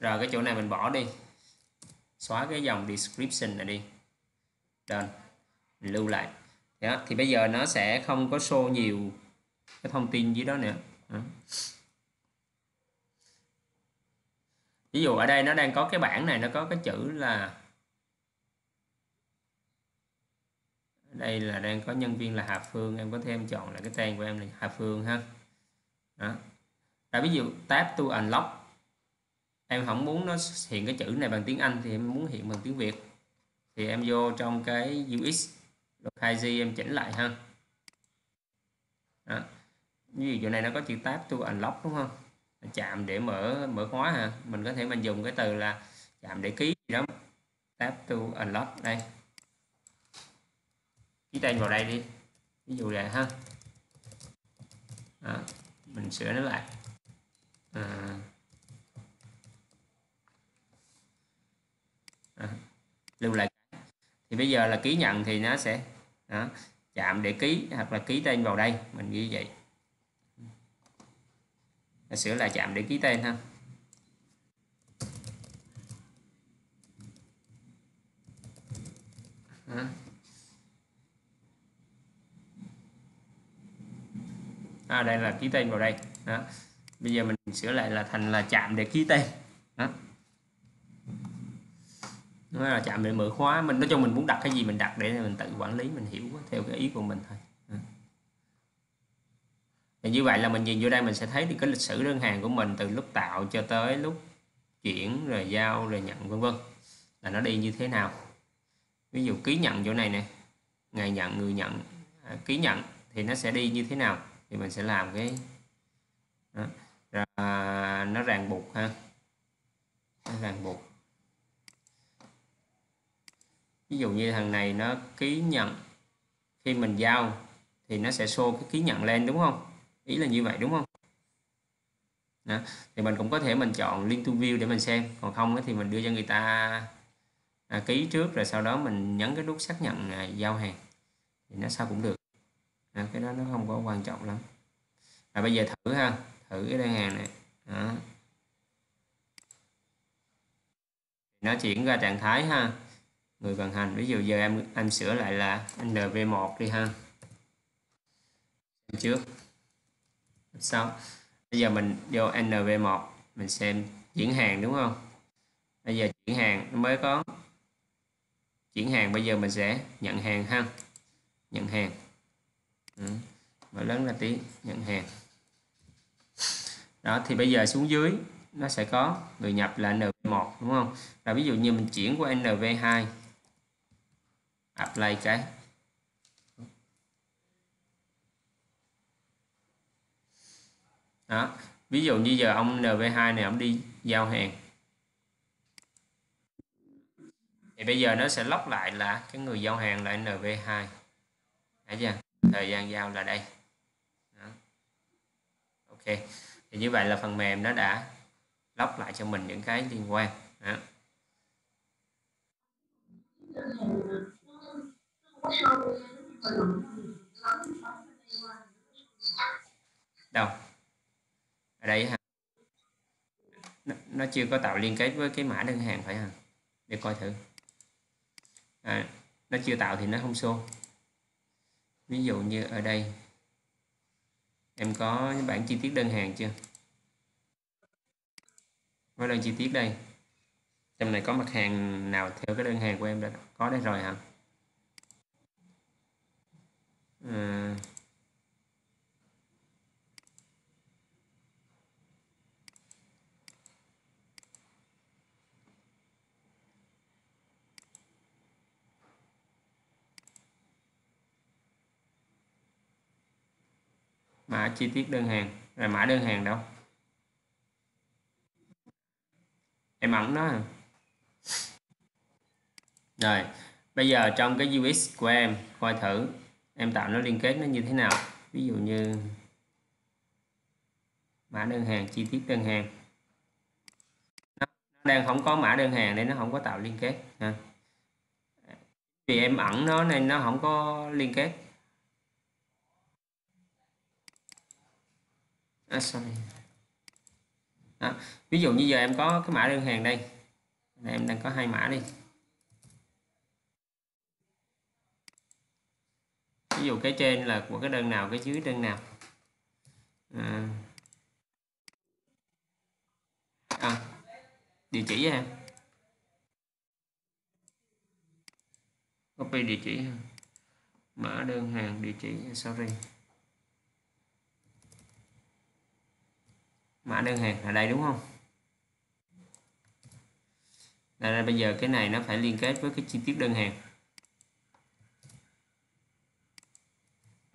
Rồi, cái chỗ này mình bỏ đi xóa cái dòng description này đi done mình lưu lại đó. thì bây giờ nó sẽ không có show nhiều cái thông tin dưới đó nữa đó. ví dụ ở đây nó đang có cái bảng này, nó có cái chữ là đây là đang có nhân viên là Hà Phương, em có thêm chọn là cái tên của em là Hà Phương ha đó. đã ví dụ tab to unlock em không muốn nó hiện cái chữ này bằng tiếng Anh thì em muốn hiện bằng tiếng Việt. Thì em vô trong cái UX localize em chỉnh lại ha. Đó. như chỗ này nó có chữ tab to unlock đúng không? Chạm để mở mở khóa ha mình có thể mình dùng cái từ là chạm để ký gì đó. Tab to unlock, đây. Ký tên vào đây đi. Ví dụ này ha. Đó. mình sửa nó lại. À. À. lưu lại thì bây giờ là ký nhận thì nó sẽ đó, chạm để ký hoặc là ký tên vào đây mình ghi vậy nó sửa lại chạm để ký tên ha đó. à, đây là ký tên vào đây đó. bây giờ mình sửa lại là thành là chạm để ký tên đó nó là chạm để mở khóa. Mình nói chung mình muốn đặt cái gì mình đặt để mình tự quản lý mình hiểu theo cái ý của mình thôi. Ừ. Thì như vậy là mình nhìn vô đây mình sẽ thấy được cái lịch sử đơn hàng của mình từ lúc tạo cho tới lúc chuyển rồi giao rồi nhận vân vân. Là nó đi như thế nào? Ví dụ ký nhận chỗ này nè ngày nhận người nhận à, ký nhận thì nó sẽ đi như thế nào? Thì mình sẽ làm cái đó. Rồi, à, nó ràng buộc ha. Nó ràng buộc ví dụ như thằng này nó ký nhận khi mình giao thì nó sẽ show cái ký nhận lên đúng không? Ý là như vậy đúng không? Đó. thì mình cũng có thể mình chọn link to view để mình xem. Còn không thì mình đưa cho người ta à, ký trước rồi sau đó mình nhấn cái nút xác nhận à, giao hàng. Thì nó sao cũng được. À, cái đó nó không có quan trọng lắm. Và bây giờ thử ha thử cái đơn hàng này. Đó. nó chuyển ra trạng thái ha người vận hành, ví dụ giờ em anh sửa lại là nv1 đi ha. Trước. Sau bây giờ mình vô nv1 mình xem chuyển hàng đúng không? Bây giờ chuyển hàng, nó mới có. Chuyển hàng, bây giờ mình sẽ nhận hàng ha. Nhận hàng. Ừ. mở lớn là tí, nhận hàng. Đó, thì bây giờ xuống dưới, nó sẽ có người nhập là NV1 đúng không? Là ví dụ như mình chuyển qua NV2 apply cái. Đó. Ví dụ như giờ ông NV2 này, ông đi giao hàng. Thì bây giờ nó sẽ lóc lại là cái người giao hàng là NV2 thấy chưa? Thời gian giao là đây. Đó. ok. Thì như vậy là phần mềm nó đã lóc lại cho mình những cái liên quan. Đó. Đâu? Ở đây hả? Nó, nó chưa có tạo liên kết với cái mã đơn hàng phải không? Để coi thử. À, nó chưa tạo thì nó không show. Ví dụ như ở đây. Em có bản chi tiết đơn hàng chưa? Với đơn chi tiết đây? Trong này có mặt hàng nào theo cái đơn hàng của em đã có đây rồi hả? À, mã chi tiết đơn hàng. Là mã đơn hàng đâu? Em ẩn nó. À? rồi bây giờ trong cái UX của em coi thử em tạo nó liên kết nó như thế nào ví dụ như mã đơn hàng chi tiết đơn hàng nó đang không có mã đơn hàng nên nó không có tạo liên kết ha. vì em ẩn nó nên nó không có liên kết à, sorry. Đó. ví dụ như giờ em có cái mã đơn hàng đây đây em đang có hai mã đi ví dụ cái trên là của cái đơn nào cái dưới đơn nào? À, à địa chỉ em copy địa chỉ mã đơn hàng địa chỉ sorry. Mã đơn hàng ở đây đúng không? Đây bây giờ cái này nó phải liên kết với cái chi tiết đơn hàng.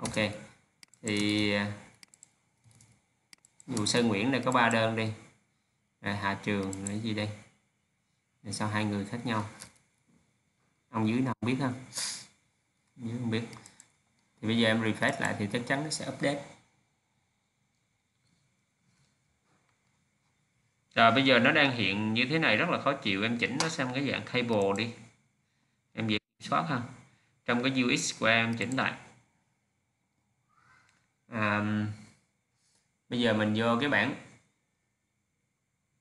Ok. Thì à, dù Sơn Nguyễn này có ba đơn đi. Rồi Hà Trường cái gì đây? Rồi sao hai người khác nhau? Ông dưới nào biết không? Dưới không biết. Thì bây giờ em refresh lại thì chắc chắn nó sẽ update. Rồi, bây giờ nó đang hiện như thế này rất là khó chịu. Em chỉnh nó sang cái dạng table đi. Em dễ kiểm soát ha trong cái UX của em chỉnh lại à, bây giờ mình vô cái bảng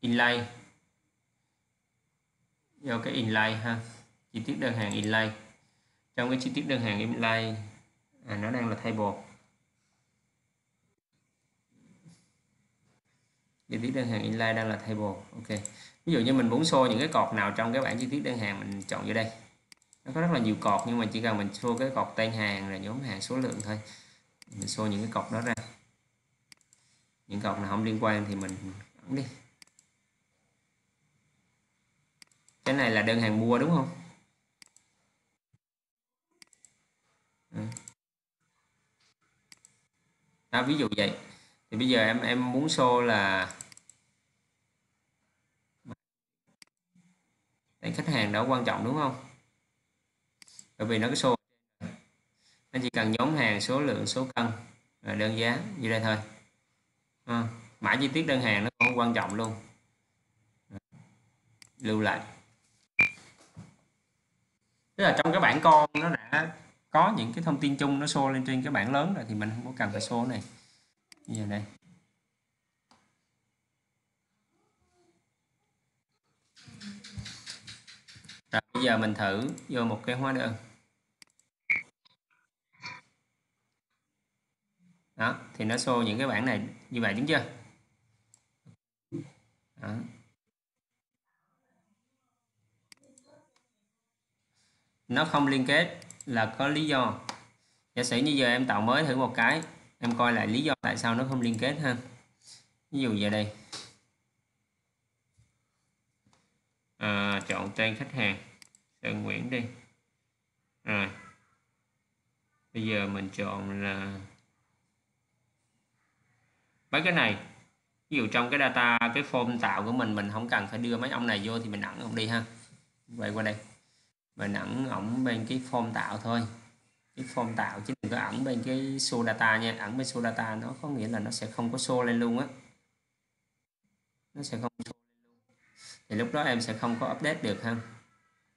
inlay. Vô cái inlay ha chi tiết đơn hàng inlay. Trong cái chi tiết đơn hàng inlay à, nó đang là table. Chi tiết đơn hàng inline đang là table ok. Ví dụ như mình muốn show những cái cột nào trong cái bảng chi tiết đơn hàng mình chọn vô đây. Nó có rất là nhiều cột nhưng mà chỉ cần mình show cái cột tên hàng rồi nhóm hàng số lượng thôi mình xô những cái cột đó ra. Những cọc nào không liên quan thì mình ấn đi. Cái này là đơn hàng mua đúng không? Ừ. Đó, ví dụ vậy. Thì bây giờ em em muốn xô là Đấy, khách hàng đó quan trọng đúng không? Bởi vì nó cái xô anh chỉ cần nhóm hàng số lượng số cân và đơn giá như đây thôi. À, mã chi tiết đơn hàng nó cũng quan trọng luôn. Ờ, lưu lại. Tức là trong cái bảng con nó đã có những cái thông tin chung nó show lên trên cái bảng lớn rồi thì mình không có cần phải show này. Như vậy đây. Rồi bây giờ mình thử vô một cái hóa đơn đó thì nó show những cái bảng này như vậy đúng chưa? Đó. nó không liên kết là có lý do. Giả sử như giờ em tạo mới thử một cái em coi lại lý do tại sao nó không liên kết ha. Ví dụ về đây. À, chọn tên khách hàng Sơn Nguyễn đi. Rồi. Bây giờ mình chọn là mấy cái này ví dụ trong cái data cái form tạo của mình mình không cần phải đưa mấy ông này vô thì mình ẩn ông đi ha. Vậy qua đây. Mình ẩn ổng bên cái form tạo thôi. Cái form tạo chứ đừng có ẩn bên cái show data nha. Ẩn bên show data nó có nghĩa là nó sẽ không có show lên luôn á. Nó sẽ không show lên luôn. Thì lúc đó em sẽ không có update được ha.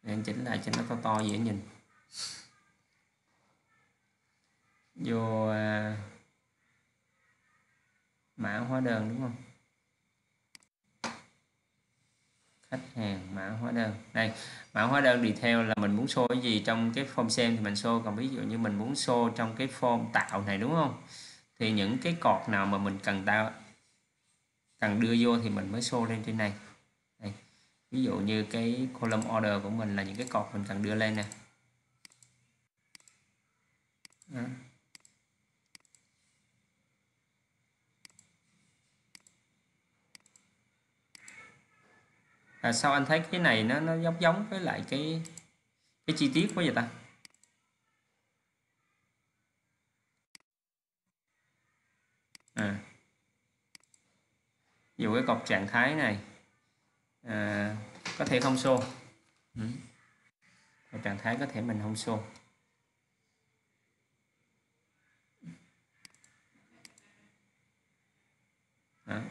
Em chỉnh lại cho nó to to dễ nhìn. Vô uh, mã hóa đơn, đúng không? Khách hàng, mã hóa đơn. Này mã hóa đơn đi theo là mình muốn show cái gì trong cái form xem thì mình show. Còn ví dụ như mình muốn show trong cái form tạo này, đúng không? Thì những cái cột nào mà mình cần tạo cần đưa vô thì mình mới show lên trên này. Đây. ví dụ như cái column order của mình là những cái cột mình cần đưa lên nè. Đó. À, sao anh thấy cái này nó nó giống giống với lại cái cái chi tiết quá vậy ta? À. Dù cái cọc trạng thái này à, có thể không xô ừ. trạng thái có thể mình không xô đó.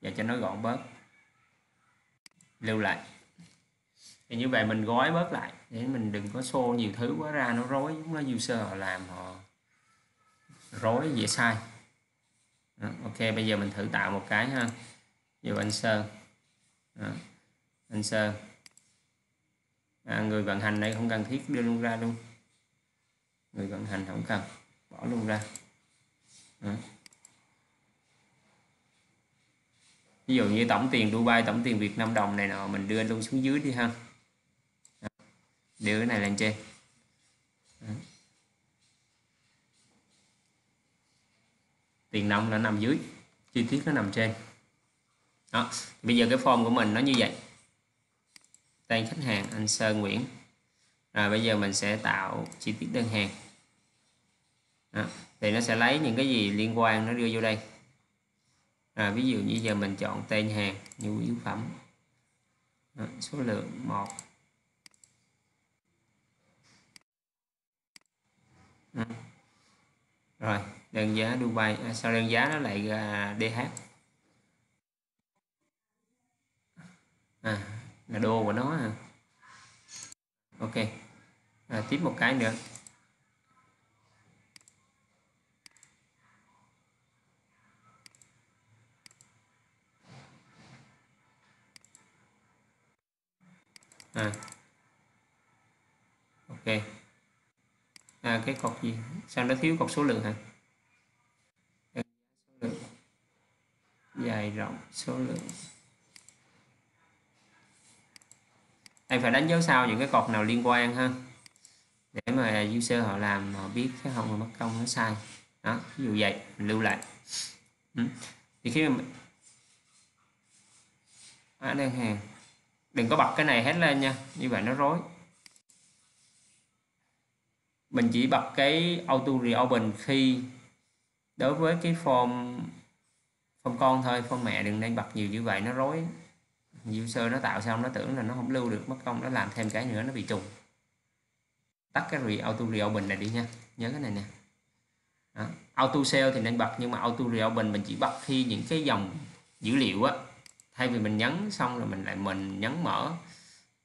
và cho nó gọn bớt lưu lại. Thì như vậy mình gói bớt lại để mình đừng có xô nhiều thứ quá ra nó rối giống nó user họ làm họ rối dễ sai. Đó, ok bây giờ mình thử tạo một cái ha. Dù anh sơn đó, anh sơn à, người vận hành đây không cần thiết đưa luôn ra luôn. Người vận hành không cần bỏ luôn ra. Đó. Ví dụ như tổng tiền Dubai, tổng tiền Việt Nam đồng này nọ, mình đưa luôn xuống dưới đi ha. Đưa cái này lên trên. Tiền nông nó nằm dưới, chi tiết nó nằm trên. Đó, bây giờ cái form của mình nó như vậy. Tên khách hàng, anh Sơn Nguyễn. Rồi bây giờ mình sẽ tạo chi tiết đơn hàng. Đó. thì nó sẽ lấy những cái gì liên quan nó đưa vô đây à, ví dụ như giờ mình chọn tên hàng nhu yếu phẩm. À, số lượng 1 à. rồi đơn giá Dubai. À, sao đơn giá nó lại là DH à, là đô của nó à. ok. À, tiếp một cái nữa. À. ok. À, cái cột gì? Sao nó thiếu cột số lượng hả? Số lượng. Dài rộng số lượng. Anh phải đánh dấu sao những cái cột nào liên quan ha? Để mà user họ làm họ biết cái không mà mất công nó sai. Đó ví dụ vậy. Mình lưu lại. Ừ. thì khi mà mã đơn hàng đừng có bật cái này hết lên nha, như vậy nó rối. Mình chỉ bật cái auto reopen khi đối với cái form form con thôi, form mẹ đừng nên bật nhiều như vậy, nó rối. User nó tạo xong nó tưởng là nó không lưu được, mất công nó làm thêm cái nữa, nó bị trùng. Tắt cái re, auto reopen này đi nha, nhớ cái này nè. Đó. auto sale thì nên bật, nhưng mà auto reopen mình chỉ bật khi những cái dòng dữ liệu á thay vì mình nhấn xong rồi mình lại mình nhấn mở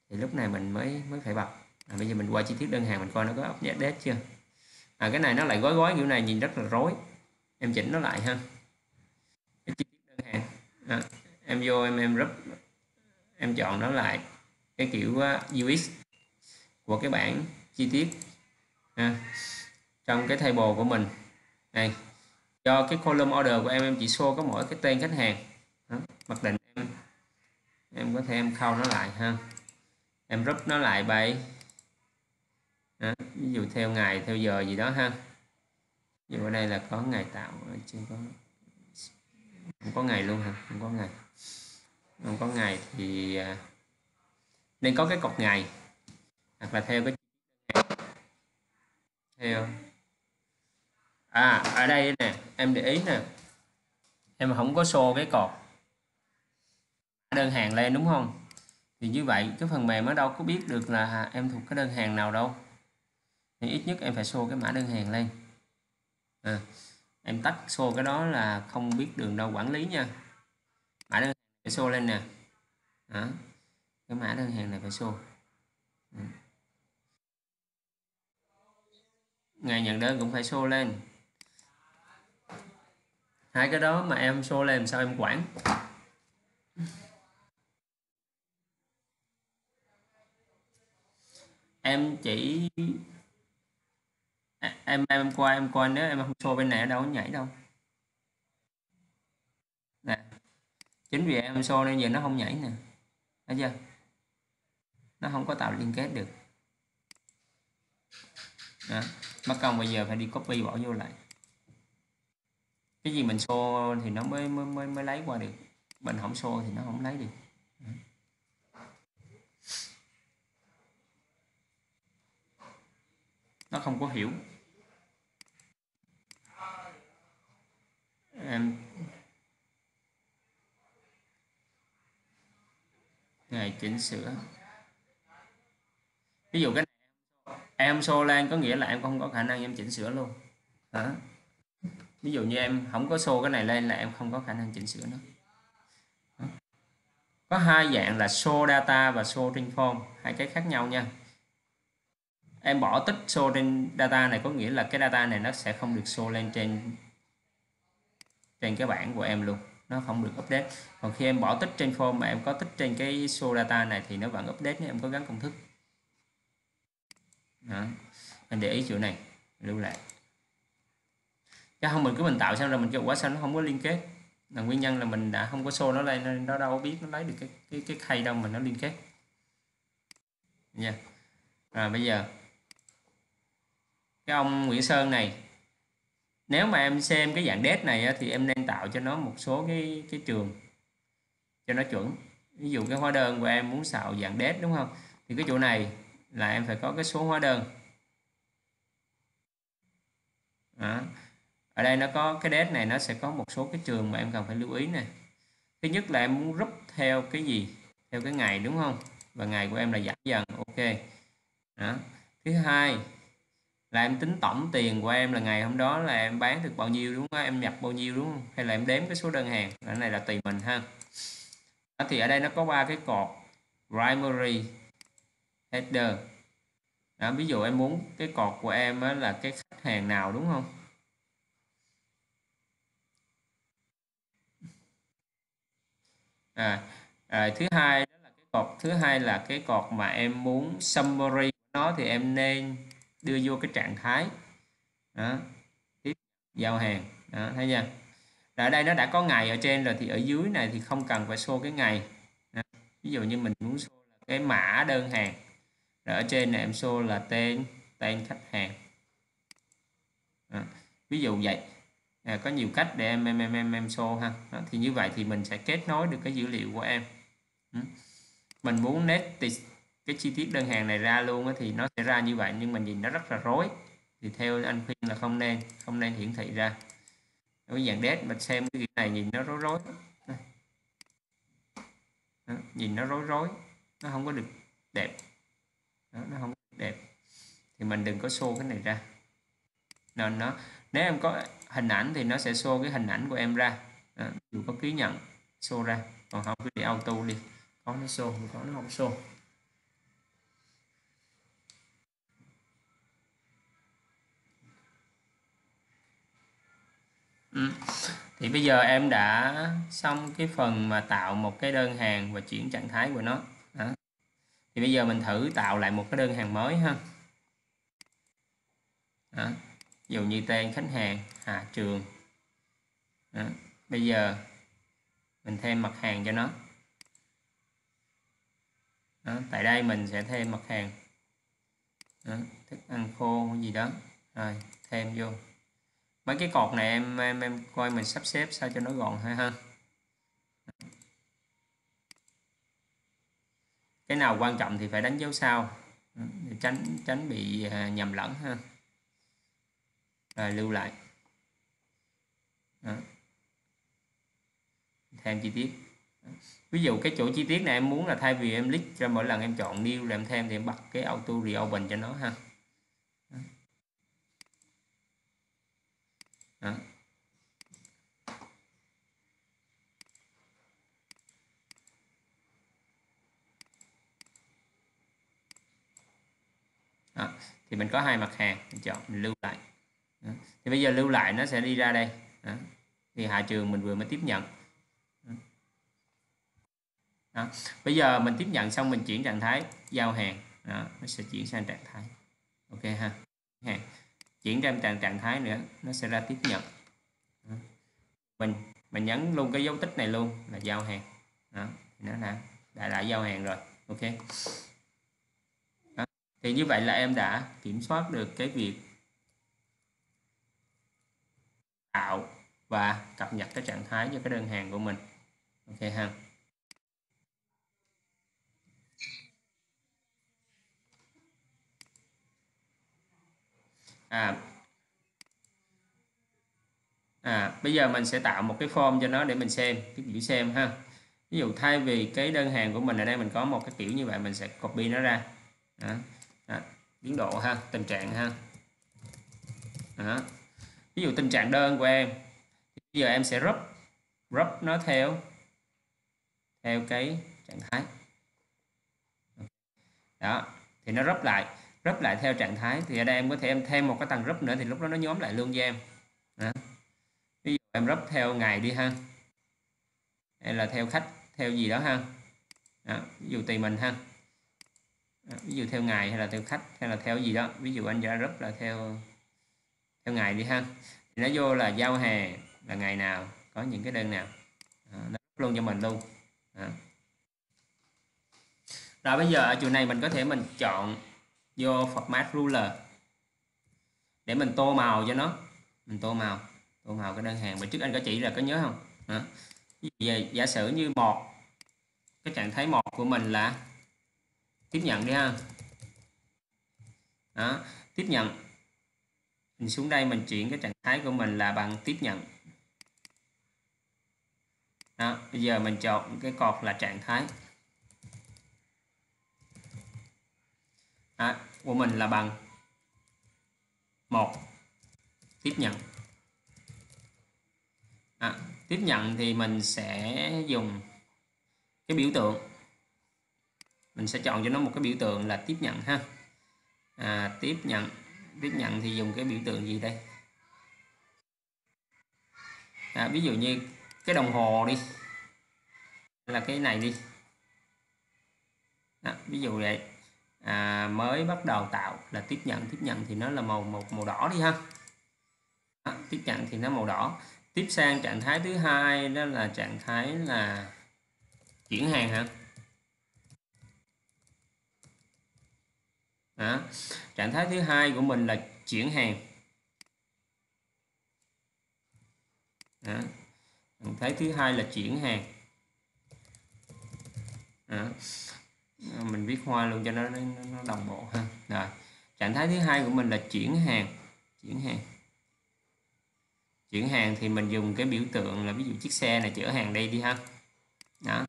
thì lúc này mình mới mới phải bật. À, bây giờ mình qua chi tiết đơn hàng mình coi nó có update chưa? À, cái này nó lại gói gói kiểu này nhìn rất là rối. Em chỉnh nó lại ha. Cái chi tiết đơn hàng. À, em vô em em rất em chọn nó lại. Cái kiểu à, uh, UX của cái bảng chi tiết. À, trong cái table của mình. Này do cái column order của em em chỉ show có mỗi cái tên khách hàng. Đó, mặc định em có thể em khâu nó lại ha. Em rút nó lại bay. Đó, ví dụ theo ngày theo giờ gì đó ha. Ví dụ ở đây là có ngày tạo chưa có không có ngày luôn ha không có ngày. Không có ngày thì à, nên có cái cột ngày. Hoặc là theo cái theo. À ở đây nè em để ý nè. Em không có show cái cột đơn hàng lên đúng không? Thì như vậy cái phần mềm ở đâu có biết được là em thuộc cái đơn hàng nào đâu. Thì ít nhất em phải show cái mã đơn hàng lên. À, em tắt show cái đó là không biết đường đâu quản lý nha. Mã đơn hàng phải show lên nè. Đó. cái mã đơn hàng này phải show. Ừ. Ngày nhận đơn cũng phải show lên. Hai cái đó mà em show lên sao em quản? Em chỉ à, em em qua em coi nếu em không show bên này đâu có nhảy đâu. Nè chính vì em show nên giờ nó không nhảy nè. Thấy chưa? Nó không có tạo liên kết được. Đó. mất công bây giờ phải đi copy bỏ vô lại. Cái gì mình show thì nó mới mới mới, mới lấy qua được. Mình không show thì nó không lấy được. Nó không có hiểu. Em ngày chỉnh sửa. Ví dụ cái này, em show lên có nghĩa là em không có khả năng em chỉnh sửa luôn. Đó. ví dụ như em không có show cái này lên là em không có khả năng chỉnh sửa nó có hai dạng là show data và show trên form, hai cái khác nhau nha em bỏ tích show trên data này có nghĩa là cái data này nó sẽ không được show lên trên trên cái bảng của em luôn. Nó không được update. Còn khi em bỏ tích trên form mà em có tích trên cái show data này thì nó vẫn update nếu em có gắn công thức. Đó. mình để ý chỗ này. Lưu lại. Chứ không, mình cứ mình tạo xong rồi mình kêu quá sao nó không có liên kết? Là nguyên nhân là mình đã không có show nó lên nên nó đâu biết, nó lấy được cái cái cái khay đâu mà nó liên kết. Nha. Yeah. rồi, bây giờ cái ông Nguyễn Sơn này, nếu mà em xem cái dạng đét này thì em nên tạo cho nó một số cái cái trường, cho nó chuẩn. Ví dụ cái hóa đơn của em muốn xạo dạng đét đúng không? Thì cái chỗ này là em phải có cái số hóa đơn. À. ở đây nó có, cái đét này nó sẽ có một số cái trường mà em cần phải lưu ý nè. Thứ nhất là em muốn rút theo cái gì? Theo cái ngày, đúng không? Và ngày của em là giảm dần, ok. Đó. thứ hai là em tính tổng tiền của em là ngày hôm đó là em bán được bao nhiêu đúng không em nhập bao nhiêu đúng không? Hay là em đếm cái số đơn hàng? Cái này là tùy mình ha. Đó, thì ở đây nó có ba cái cột. Primary header. Đó, ví dụ em muốn cái cột của em là cái khách hàng nào đúng không? À, à, thứ hai đó là cái cột thứ hai là cái cột mà em muốn summary của nó thì em nên đưa vô cái trạng thái đó tiếp giao hàng đó, thấy chưa rồi ở đây nó đã có ngày ở trên rồi thì ở dưới này thì không cần phải show cái ngày đó. ví dụ như mình muốn show là cái mã đơn hàng rồi ở trên này em show là tên tên khách hàng đó. ví dụ vậy à, có nhiều cách để em em em em, em show ha đó, thì như vậy thì mình sẽ kết nối được cái dữ liệu của em ừ. mình muốn nét cái chi tiết đơn hàng này ra luôn á, thì nó sẽ ra như vậy nhưng mà nhìn nó rất là rối. Thì theo anh khuyên là không nên không nên hiển thị ra. Với dạng đét mình xem cái kiểu này nhìn nó rối rối. Đó, nhìn nó rối rối nó không có được đẹp. Đó, nó không được đẹp. Thì mình đừng có xô cái này ra. Nên nó nếu em có hình ảnh thì nó sẽ xô cái hình ảnh của em ra. Đó, dù có ký nhận xô ra. Còn không thì để auto đi. Có nó xô có nó không xô. Ừ. thì bây giờ em đã xong cái phần mà tạo một cái đơn hàng và chuyển trạng thái của nó đó. thì bây giờ mình thử tạo lại một cái đơn hàng mới ha đó. ví dụ như tên khách hàng, Hà Trường đó. bây giờ mình thêm mặt hàng cho nó đó. tại đây mình sẽ thêm mặt hàng đó. thức ăn khô gì đó rồi, thêm vô mấy cái cột này em em em coi mình sắp xếp sao cho nó gọn hay ha cái nào quan trọng thì phải đánh dấu sao. Ừ, Để tránh tránh bị à, nhầm lẫn ha. Rồi lưu lại. Đó. thêm chi tiết. Ví dụ cái chỗ chi tiết này em muốn là thay vì em click cho mỗi lần em chọn new làm thêm thì em bật cái auto reopen cho nó ha. Đó. Đó. thì mình có hai mặt hàng, mình chọn, mình lưu lại Đó. thì bây giờ lưu lại nó sẽ đi ra đây Đó. thì hạ trường mình vừa mới tiếp nhận Đó. bây giờ mình tiếp nhận xong mình chuyển trạng thái giao hàng Đó. nó sẽ chuyển sang trạng thái ok ha hàng chuyển ra trạng trạng thái nữa, nó sẽ ra tiếp nhận. Mình mình nhấn luôn cái dấu tích này luôn là giao hàng. Đó, nó đã đã đã giao hàng rồi, ok. Đó. thì như vậy là em đã kiểm soát được cái việc tạo và cập nhật cái trạng thái cho cái đơn hàng của mình. Ok ha. À. À bây giờ mình sẽ tạo một cái form cho nó để mình xem, cái kiểu xem ha. Ví dụ thay vì cái đơn hàng của mình ở đây mình có một cái kiểu như vậy, mình sẽ copy nó ra. Đó. Đó. biến độ ha, tình trạng ha. Đó. ví dụ tình trạng đơn của em bây giờ em sẽ rub rub nó theo theo cái trạng thái. Đó. Thì nó rub lại group lại theo trạng thái thì ở đây em có thể em thêm một cái tầng group nữa thì lúc đó nó nhóm lại luôn cho em đó. ví dụ em group theo ngày đi ha hay là theo khách, theo gì đó ha đó. ví dụ tùy mình ha đó. ví dụ theo ngày hay là theo khách hay là theo gì đó ví dụ anh ra group là theo theo ngày đi ha thì nó vô là giao hè là ngày nào, có những cái đơn nào đó. nó luôn cho mình luôn đó. rồi bây giờ ở chỗ này mình có thể mình chọn vô format ruler. Để mình tô màu cho nó. Mình tô màu. Tô màu cái đơn hàng. Mà trước anh có chỉ là có nhớ không? Đó. Giả sử như một cái trạng thái một của mình là tiếp nhận đi ha. Đó tiếp nhận. Mình xuống đây mình chuyển cái trạng thái của mình là bằng tiếp nhận. Đó bây giờ mình chọn cái cột là trạng thái. Đó, của mình là bằng một tiếp nhận. À, tiếp nhận thì mình sẽ dùng cái biểu tượng. Mình sẽ chọn cho nó một cái biểu tượng là tiếp nhận ha. À, tiếp nhận tiếp nhận thì dùng cái biểu tượng gì đây? À, ví dụ như cái đồng hồ đi. Là cái này đi. À, ví dụ vậy à, mới bắt đầu tạo là tiếp nhận tiếp nhận thì nó là màu một màu đỏ đi ha. À, tiếp nhận thì nó màu đỏ. Tiếp sang trạng thái thứ hai đó là trạng thái là chuyển hàng hả? À, trạng thái thứ hai của mình là chuyển hàng. Trạng thái thứ hai là chuyển hàng. À, mình viết hoa luôn cho nó nó, nó đồng bộ ha rồi trạng thái thứ hai của mình là chuyển hàng. Chuyển hàng. Chuyển hàng thì mình dùng cái biểu tượng là ví dụ chiếc xe này chở hàng đây đi ha. Đó,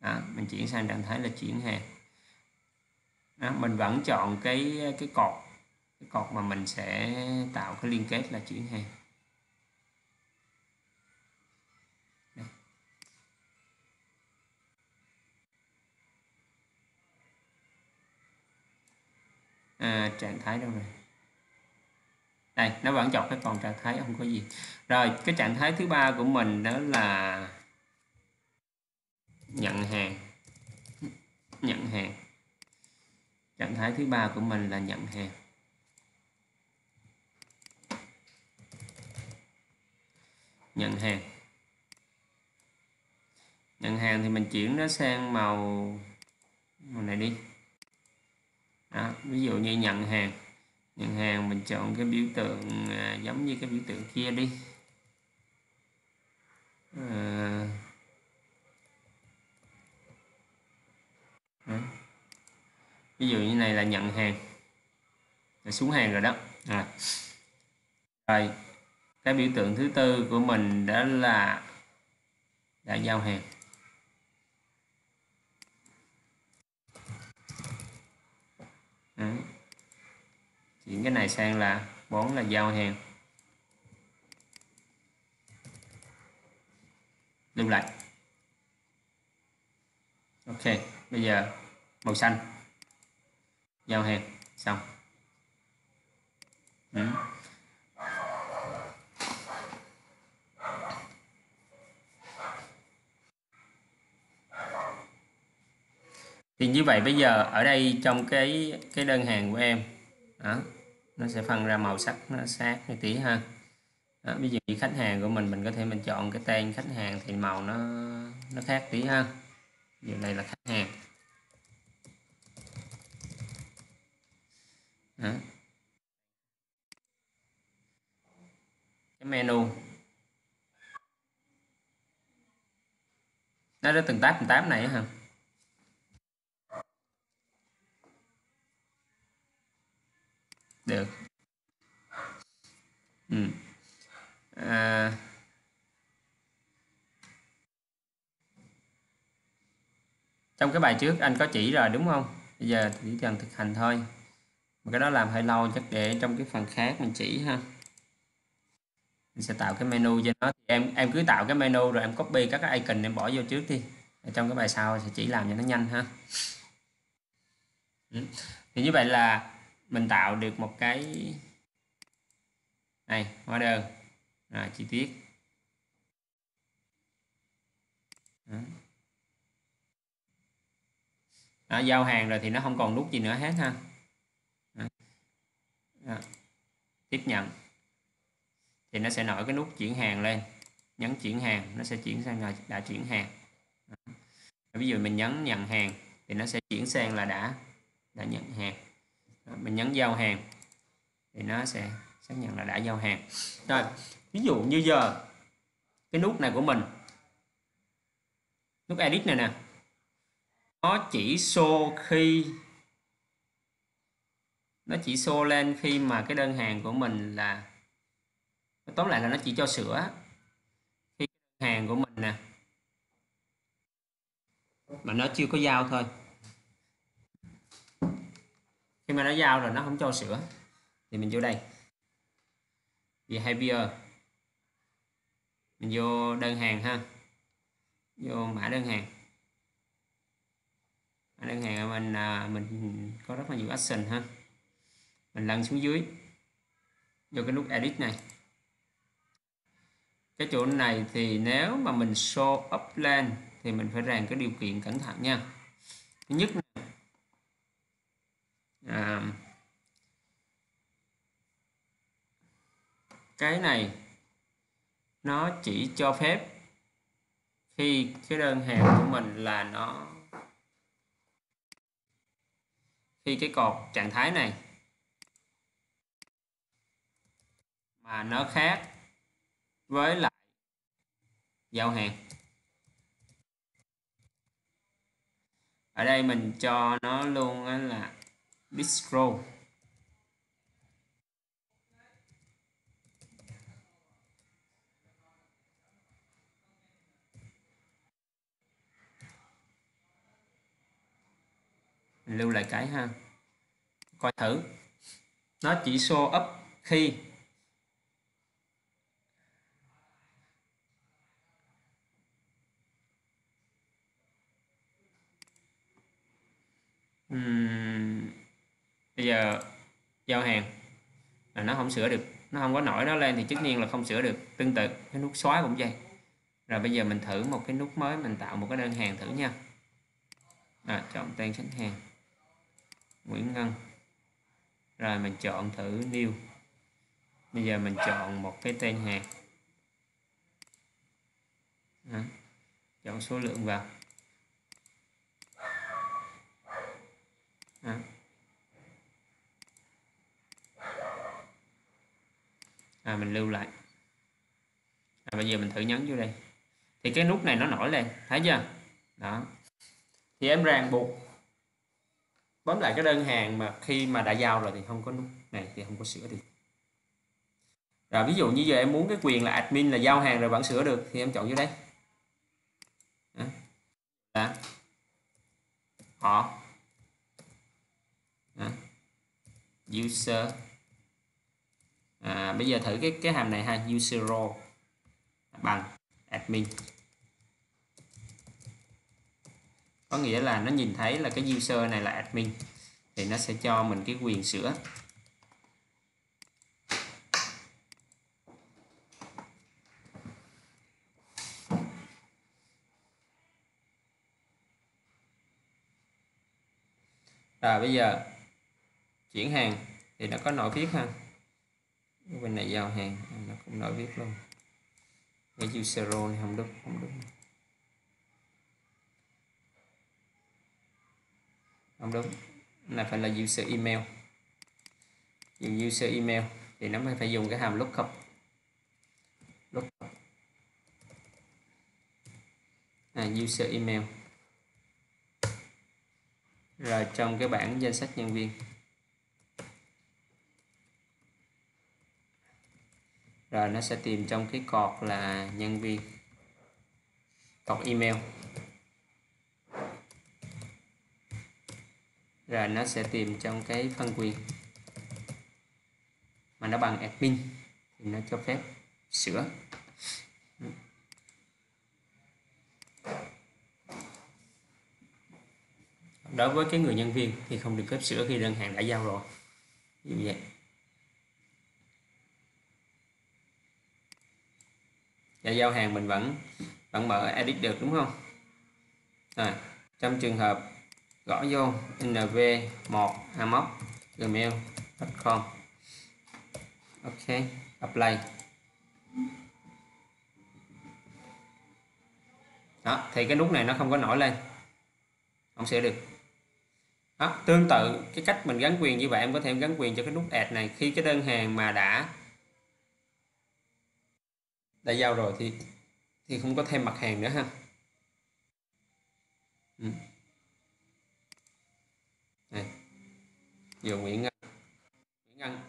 đó mình chuyển sang trạng thái là chuyển hàng. Đó, mình vẫn chọn cái cái cột. Cái cột mà mình sẽ tạo cái liên kết là chuyển hàng. À, trạng thái đâu rồi? Đây nó vẫn chọn cái còn trạng thái không có gì. Rồi cái trạng thái thứ ba của mình đó là nhận hàng. Nhận hàng. Trạng thái thứ ba của mình là nhận hàng. Nhận hàng. Nhận hàng thì mình chuyển nó sang màu màu này đi đó, ví dụ như nhận hàng. Nhận hàng mình chọn cái biểu tượng à, giống như cái biểu tượng kia đi. À, đó. ví dụ như này là nhận hàng. Là xuống hàng rồi đó. À. rồi cái biểu tượng thứ tư của mình đó là đã giao hàng Đấy chuyển cái này sang là 4 là giao hàng. Lưu lại. Ok bây giờ màu xanh. Giao hàng xong. Ừ. thì như vậy bây giờ ở đây trong cái cái đơn hàng của em đó, nó sẽ phân ra màu sắc nó sát một tí ha. Đó, ví dụ như khách hàng của mình mình có thể mình chọn cái tên khách hàng thì màu nó nó khác tí ha. Giờ này là khách hàng. Đó. cái menu. Nó đã từng tab từng tám này hả được. Ừ. à, trong cái bài trước anh có chỉ rồi đúng không? Bây giờ thì chỉ cần thực hành thôi. Mà cái đó làm hơi lâu chắc để trong cái phần khác mình chỉ ha. Mình sẽ tạo cái menu cho nó. Thì em em cứ tạo cái menu rồi em copy các cái icon em bỏ vô trước đi. Ở trong cái bài sau sẽ chỉ làm cho nó nhanh ha. Ừ. thì như vậy là mình tạo được một cái này hóa đơn là chi tiết đó. Đó, giao hàng rồi thì nó không còn nút gì nữa hết ha đó. Đó. tiếp nhận thì nó sẽ nổi cái nút chuyển hàng lên nhấn chuyển hàng nó sẽ chuyển sang là đã chuyển hàng đó. ví dụ mình nhấn nhận hàng thì nó sẽ chuyển sang là đã đã nhận hàng mình nhấn giao hàng thì nó sẽ xác nhận là đã giao hàng. Rồi, ví dụ như giờ, cái nút này của mình, nút edit này nè, nó chỉ show khi, nó chỉ show lên khi mà cái đơn hàng của mình là, tóm lại là nó chỉ cho sửa. Khi hàng của mình nè, mà nó chưa có giao thôi khi mà nó giao rồi nó không cho sửa thì mình vô đây. Behavior mình vô đơn hàng ha. Vô mã đơn hàng. Mã đơn hàng mình à, mình có rất là nhiều action ha. Mình lăn xuống dưới. Vô cái nút edit này. Cái chỗ này thì nếu mà mình show up lên thì mình phải ràng cái điều kiện cẩn thận nha. Thứ nhất à, cái này nó chỉ cho phép khi cái đơn hàng của mình là nó khi cái cột trạng thái này mà nó khác với lại giao hàng. Ở đây mình cho nó luôn là distro scroll lưu lại cái ha. Coi thử. Nó chỉ show up khi uhm, bây giờ giao hàng. Là nó không sửa được. Nó không có nổi nó lên thì tất nhiên là không sửa được. Tương tự cái nút xóa cũng vậy. Rồi bây giờ mình thử một cái nút mới mình tạo một cái đơn hàng thử nha. À, chọn tên khách hàng. Nguyễn Ngân. Rồi mình chọn thử new. Bây giờ mình chọn một cái tên hàng. Đó. chọn số lượng vào. Đó. À, mình lưu lại. À, bây giờ mình thử nhấn vô đây. Thì cái nút này nó nổi lên thấy chưa? Đó. Thì em ràng buộc. Bấm lại cái đơn hàng mà khi mà đã giao rồi thì không có nút này thì không có sửa được. Rồi ví dụ như giờ em muốn cái quyền là admin là giao hàng rồi vẫn sửa được thì em chọn vô đây. Đó. Đó. họ. Đó. user à, bây giờ thử cái cái hàm này ha user role bằng admin. Có nghĩa là nó nhìn thấy là cái user này là admin thì nó sẽ cho mình cái quyền sửa. Rồi bây giờ chuyển hàng thì nó có nội viết ha bên này giao hàng nó cũng nói viết luôn. Cái user role này không đúng không đúng. Không đúng là phải là user email. Dùng user email thì nó mới phải dùng cái hàm lookup. Lookup. À, user email. Rồi trong cái bảng danh sách nhân viên. Rồi nó sẽ tìm trong cái cột là nhân viên. Cột email. Rồi nó sẽ tìm trong cái phân quyền. Mà nó bằng admin, thì nó cho phép sửa. Đối với cái người nhân viên thì không được phép sửa khi đơn hàng đã giao rồi. Như vậy. Và giao hàng mình vẫn vẫn mở edit được đúng không? À, trong trường hợp gõ vô nv1 amoc gmail.com ok apply. Đó thì cái nút này nó không có nổi lên. Không sẽ được. Đó, tương tự cái cách mình gắn quyền như vậy em có thể gắn quyền cho cái nút add này khi cái đơn hàng mà đã đã giao rồi thì thì không có thêm mặt hàng nữa ha. Ừ. này vừa Nguyễn Ngân. Nguyễn Ngân.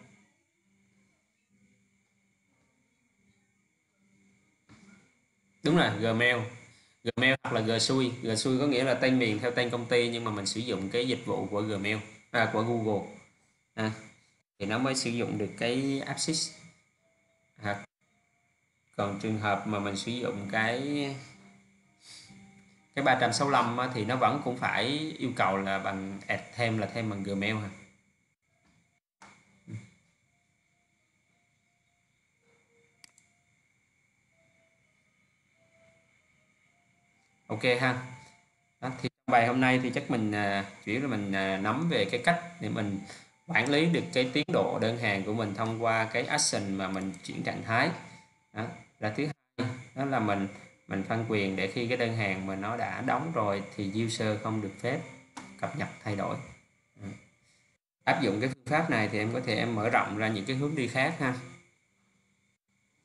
Đúng rồi Gmail Gmail hoặc là Gsui Gsui có nghĩa là tên miền theo tên công ty nhưng mà mình sử dụng cái dịch vụ của Gmail à, của Google. À, thì nó mới sử dụng được cái AppSys à, còn trường hợp mà mình sử dụng cái cái 365 thì nó vẫn cũng phải yêu cầu là bằng add thêm là thêm bằng Gmail hả? Ok ha. Đó, thì bài hôm nay thì chắc mình à, chủ yếu là mình à, nắm về cái cách để mình quản lý được cái tiến độ đơn hàng của mình thông qua cái action mà mình chuyển trạng thái. Đó là thứ hai, đó là mình mình phân quyền để khi cái đơn hàng mà nó đã đóng rồi thì user không được phép cập nhật thay đổi. Ừ. áp dụng cái phương pháp này thì em có thể em mở rộng ra những cái hướng đi khác ha.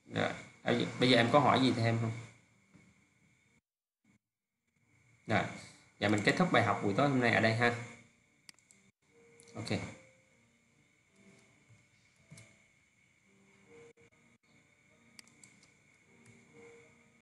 Dạ, rồi. bây giờ em có hỏi gì thêm không? Rồi và mình kết thúc bài học buổi tối hôm nay ở đây ha. Ok.